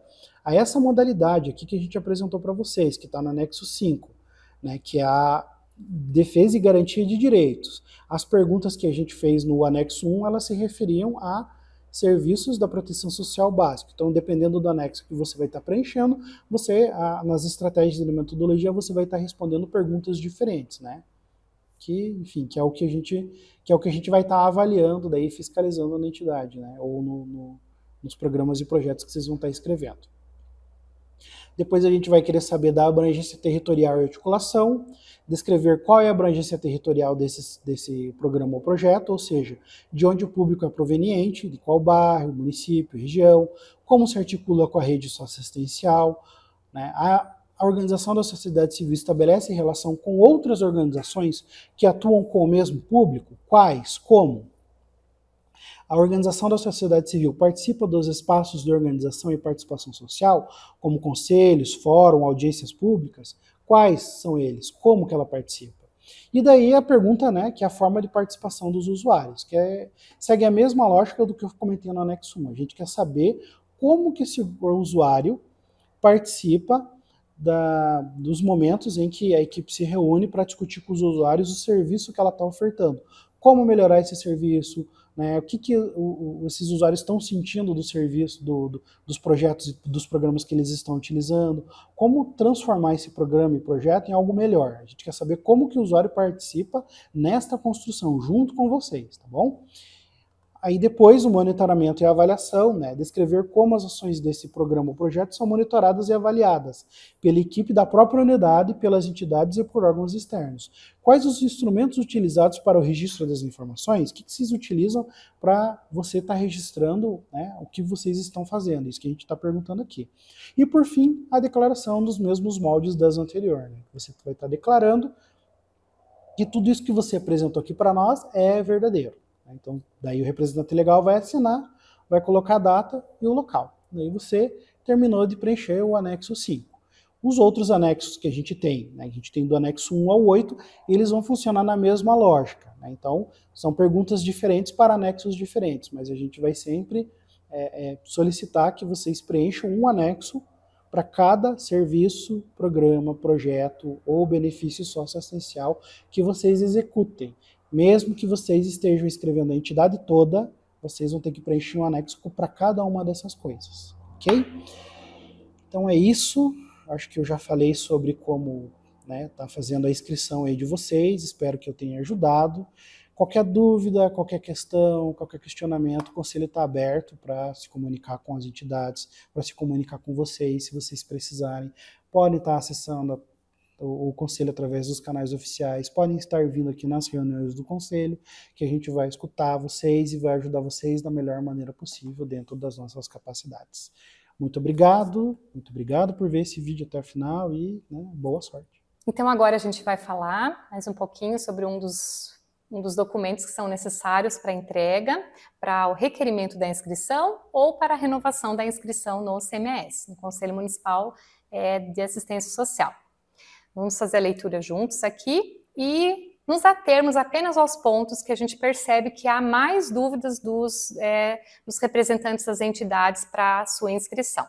a essa modalidade aqui que a gente apresentou para vocês, que está no anexo 5, né, que é a defesa e garantia de direitos. As perguntas que a gente fez no anexo 1, elas se referiam a serviços da proteção social básica. Então, dependendo do anexo que você vai estar preenchendo, você, nas estratégias de metodologia, você vai estar respondendo perguntas diferentes, né? Que, enfim, que é o que a gente, que é o que a gente vai estar avaliando, daí fiscalizando na entidade, né? Ou no, no, nos programas e projetos que vocês vão estar escrevendo. Depois a gente vai querer saber da abrangência territorial e articulação, descrever qual é a abrangência territorial desse, desse programa ou projeto, ou seja, de onde o público é proveniente, de qual bairro, município, região, como se articula com a rede socioassistencial. Né? A, a organização da sociedade civil estabelece relação com outras organizações que atuam com o mesmo público? Quais? Como? A organização da sociedade civil participa dos espaços de organização e participação social, como conselhos, fórum, audiências públicas? Quais são eles? Como que ela participa? E daí a pergunta, né, que é a forma de participação dos usuários, que é, segue a mesma lógica do que eu comentei no anexo 1. A gente quer saber como que esse usuário participa da, dos momentos em que a equipe se reúne para discutir com os usuários o serviço que ela está ofertando. como melhorar esse serviço, né, o que, que o, o, esses usuários estão sentindo do serviço, do, do, dos projetos dos programas que eles estão utilizando, como transformar esse programa e projeto em algo melhor. A gente quer saber como que o usuário participa nesta construção, junto com vocês, tá bom? Aí depois o monitoramento e a avaliação, né, descrever como as ações desse programa ou projeto são monitoradas e avaliadas pela equipe da própria unidade, pelas entidades e por órgãos externos. Quais os instrumentos utilizados para o registro das informações? O que, vocês utilizam para você estar tá registrando né, o que vocês estão fazendo? Isso que a gente está perguntando aqui. E por fim, a declaração dos mesmos moldes das anteriores. Né? Você vai estar tá declarando que tudo isso que você apresentou aqui para nós é verdadeiro. Né? Então, daí o representante legal vai assinar, vai colocar a data e o local. Daí você terminou de preencher o anexo 5. Os outros anexos que a gente tem, né, a gente tem do anexo 1 ao 8, eles vão funcionar na mesma lógica. Né? Então, são perguntas diferentes para anexos diferentes, mas a gente vai sempre é, é, solicitar que vocês preencham um anexo para cada serviço, programa, projeto ou benefício socioassistencial que vocês executem. Mesmo que vocês estejam escrevendo a entidade toda, vocês vão ter que preencher um anexo para cada uma dessas coisas, ok? Então é isso. Acho que eu já falei sobre como né, tá fazendo a inscrição aí de vocês. Espero que eu tenha ajudado. Qualquer dúvida, qualquer questão, qualquer questionamento, o conselho está aberto para se comunicar com as entidades, para se comunicar com vocês, se vocês precisarem. Podem estar tá acessando o, o, conselho através dos canais oficiais, podem estar vindo aqui nas reuniões do conselho, que a gente vai escutar vocês e vai ajudar vocês da melhor maneira possível dentro das nossas capacidades. Muito obrigado, muito obrigado por ver esse vídeo até o final e né, boa sorte. Então agora a gente vai falar mais um pouquinho sobre um dos um dos documentos que são necessários para entrega, para o requerimento da inscrição ou para a renovação da inscrição no CMS, no Conselho Municipal é, de Assistência Social. Vamos fazer a leitura juntos aqui e nos atermos apenas aos pontos que a gente percebe que há mais dúvidas dos, é, dos representantes das entidades para sua inscrição.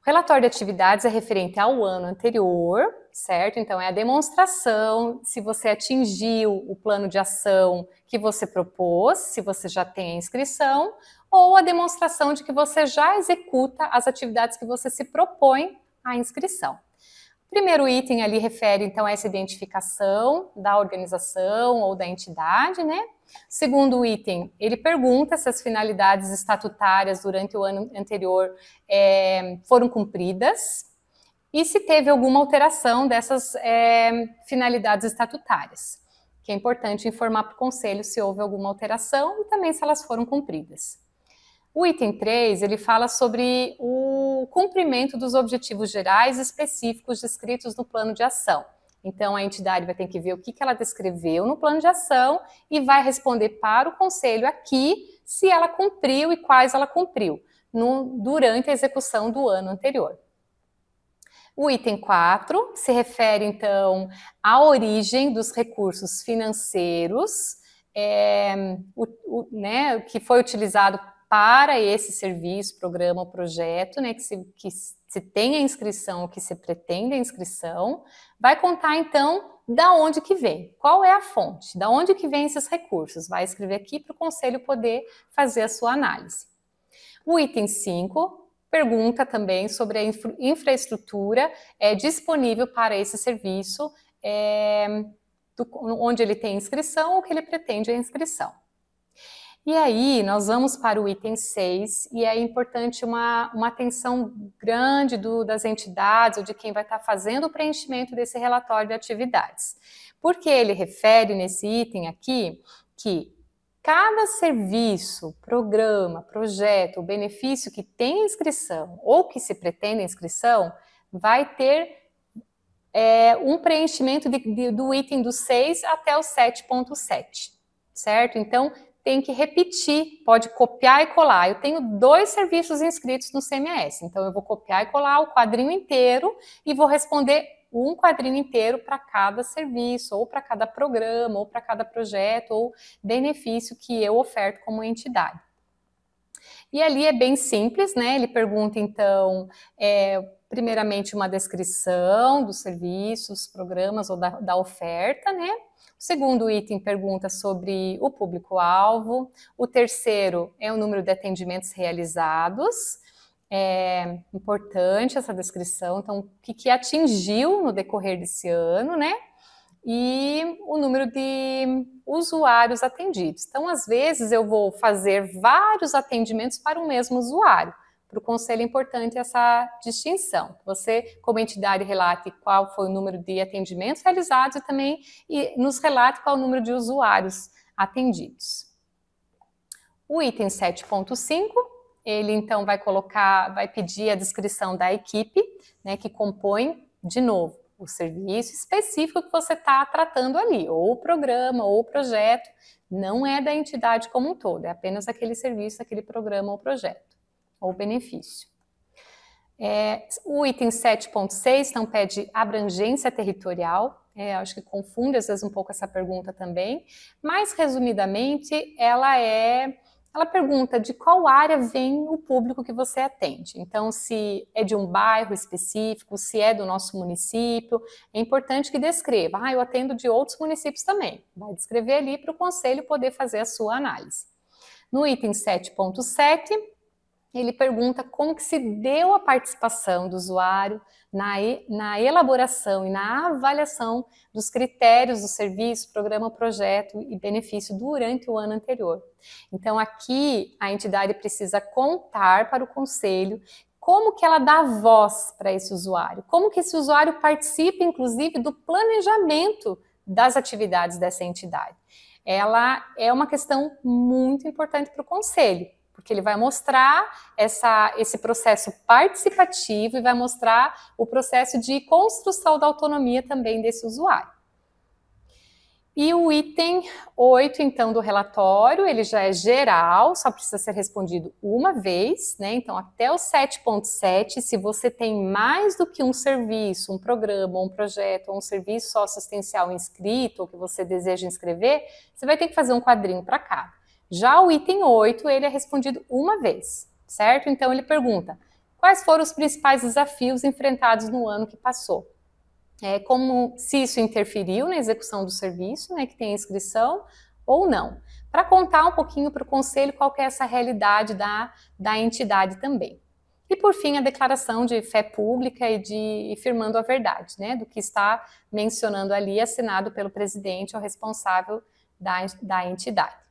O relatório de atividades é referente ao ano anterior, certo? Então, é a demonstração se você atingiu o plano de ação que você propôs, se você já tem a inscrição, ou a demonstração de que você já executa as atividades que você se propõe à inscrição. Primeiro item ali refere, então, a essa identificação da organização ou da entidade, né? Segundo item, ele pergunta se as finalidades estatutárias durante o ano anterior é, foram cumpridas e se teve alguma alteração dessas é, finalidades estatutárias, que é importante informar para o Conselho se houve alguma alteração e também se elas foram cumpridas. O item 3, ele fala sobre o cumprimento dos objetivos gerais específicos descritos no plano de ação. Então, a entidade vai ter que ver o que, ela descreveu no plano de ação e vai responder para o conselho aqui se ela cumpriu e quais ela cumpriu no, durante a execução do ano anterior. O item 4 se refere, então, à origem dos recursos financeiros é, o, o, né, que foi utilizado para esse serviço, programa ou projeto, né, que se, que se tem a inscrição, que se pretende a inscrição, vai contar então da onde que vem, qual é a fonte, da onde que vem esses recursos, vai escrever aqui para o conselho poder fazer a sua análise. O item 5 pergunta também sobre a infra infraestrutura é, disponível para esse serviço, é, do, onde ele tem inscrição ou que ele pretende a inscrição. E aí, nós vamos para o item 6, e é importante uma, uma atenção grande do, das entidades ou de quem vai estar fazendo o preenchimento desse relatório de atividades. Porque ele refere nesse item aqui que cada serviço, programa, projeto, benefício que tem inscrição ou que se pretende inscrição, vai ter é, um preenchimento de, de, do item do 6 até o 7.7, certo? Então, tem que repetir, pode copiar e colar. Eu tenho dois serviços inscritos no CMS, então eu vou copiar e colar o quadrinho inteiro e vou responder um quadrinho inteiro para cada serviço, ou para cada programa, ou para cada projeto, ou benefício que eu oferto como entidade. E ali é bem simples, né? Ele pergunta então é, primeiramente, uma descrição dos serviços, programas ou da, da oferta, né? O segundo item pergunta sobre o público-alvo. O terceiro é o número de atendimentos realizados. É importante essa descrição. Então, o que, que atingiu no decorrer desse ano, né? E o número de usuários atendidos. Então, às vezes, eu vou fazer vários atendimentos para o mesmo usuário. Para o conselho é importante essa distinção. Você, como entidade, relate qual foi o número de atendimentos realizados e também e nos relate qual o número de usuários atendidos. O item 7.5, ele então vai colocar, vai pedir a descrição da equipe, né, que compõe, de novo, o serviço específico que você está tratando ali, ou o programa, ou o projeto, não é da entidade como um todo, é apenas aquele serviço, aquele programa ou projeto ou benefício. É, o item 7.6 então pede abrangência territorial, é, acho que confunde às vezes um pouco essa pergunta também, mas resumidamente ela é ela pergunta de qual área vem o público que você atende. Então, se é de um bairro específico, se é do nosso município, é importante que descreva. Ah, eu atendo de outros municípios também. Vai descrever ali para o conselho poder fazer a sua análise. No item 7.7, ele pergunta como que se deu a participação do usuário na, na elaboração e na avaliação dos critérios do serviço, programa, projeto e benefício durante o ano anterior. Então, aqui a entidade precisa contar para o conselho como que ela dá voz para esse usuário, como que esse usuário participa, inclusive, do planejamento das atividades dessa entidade. Ela é uma questão muito importante para o conselho, porque ele vai mostrar essa, esse processo participativo e vai mostrar o processo de construção da autonomia também desse usuário. E o item 8, então, do relatório, ele já é geral, só precisa ser respondido uma vez, né? Então, até o 7.7, se você tem mais do que um serviço, um programa, um projeto, ou um serviço socioassistencial inscrito, ou que você deseja inscrever, você vai ter que fazer um quadrinho para cada. Já o item 8, ele é respondido uma vez, certo? Então ele pergunta: quais foram os principais desafios enfrentados no ano que passou? É, como se isso interferiu na execução do serviço, né, que tem inscrição, ou não. Para contar um pouquinho para o conselho qual é essa realidade da, da entidade também. E por fim, a declaração de fé pública e de e firmando a verdade, né, do que está mencionando ali, assinado pelo presidente ou responsável da, da entidade.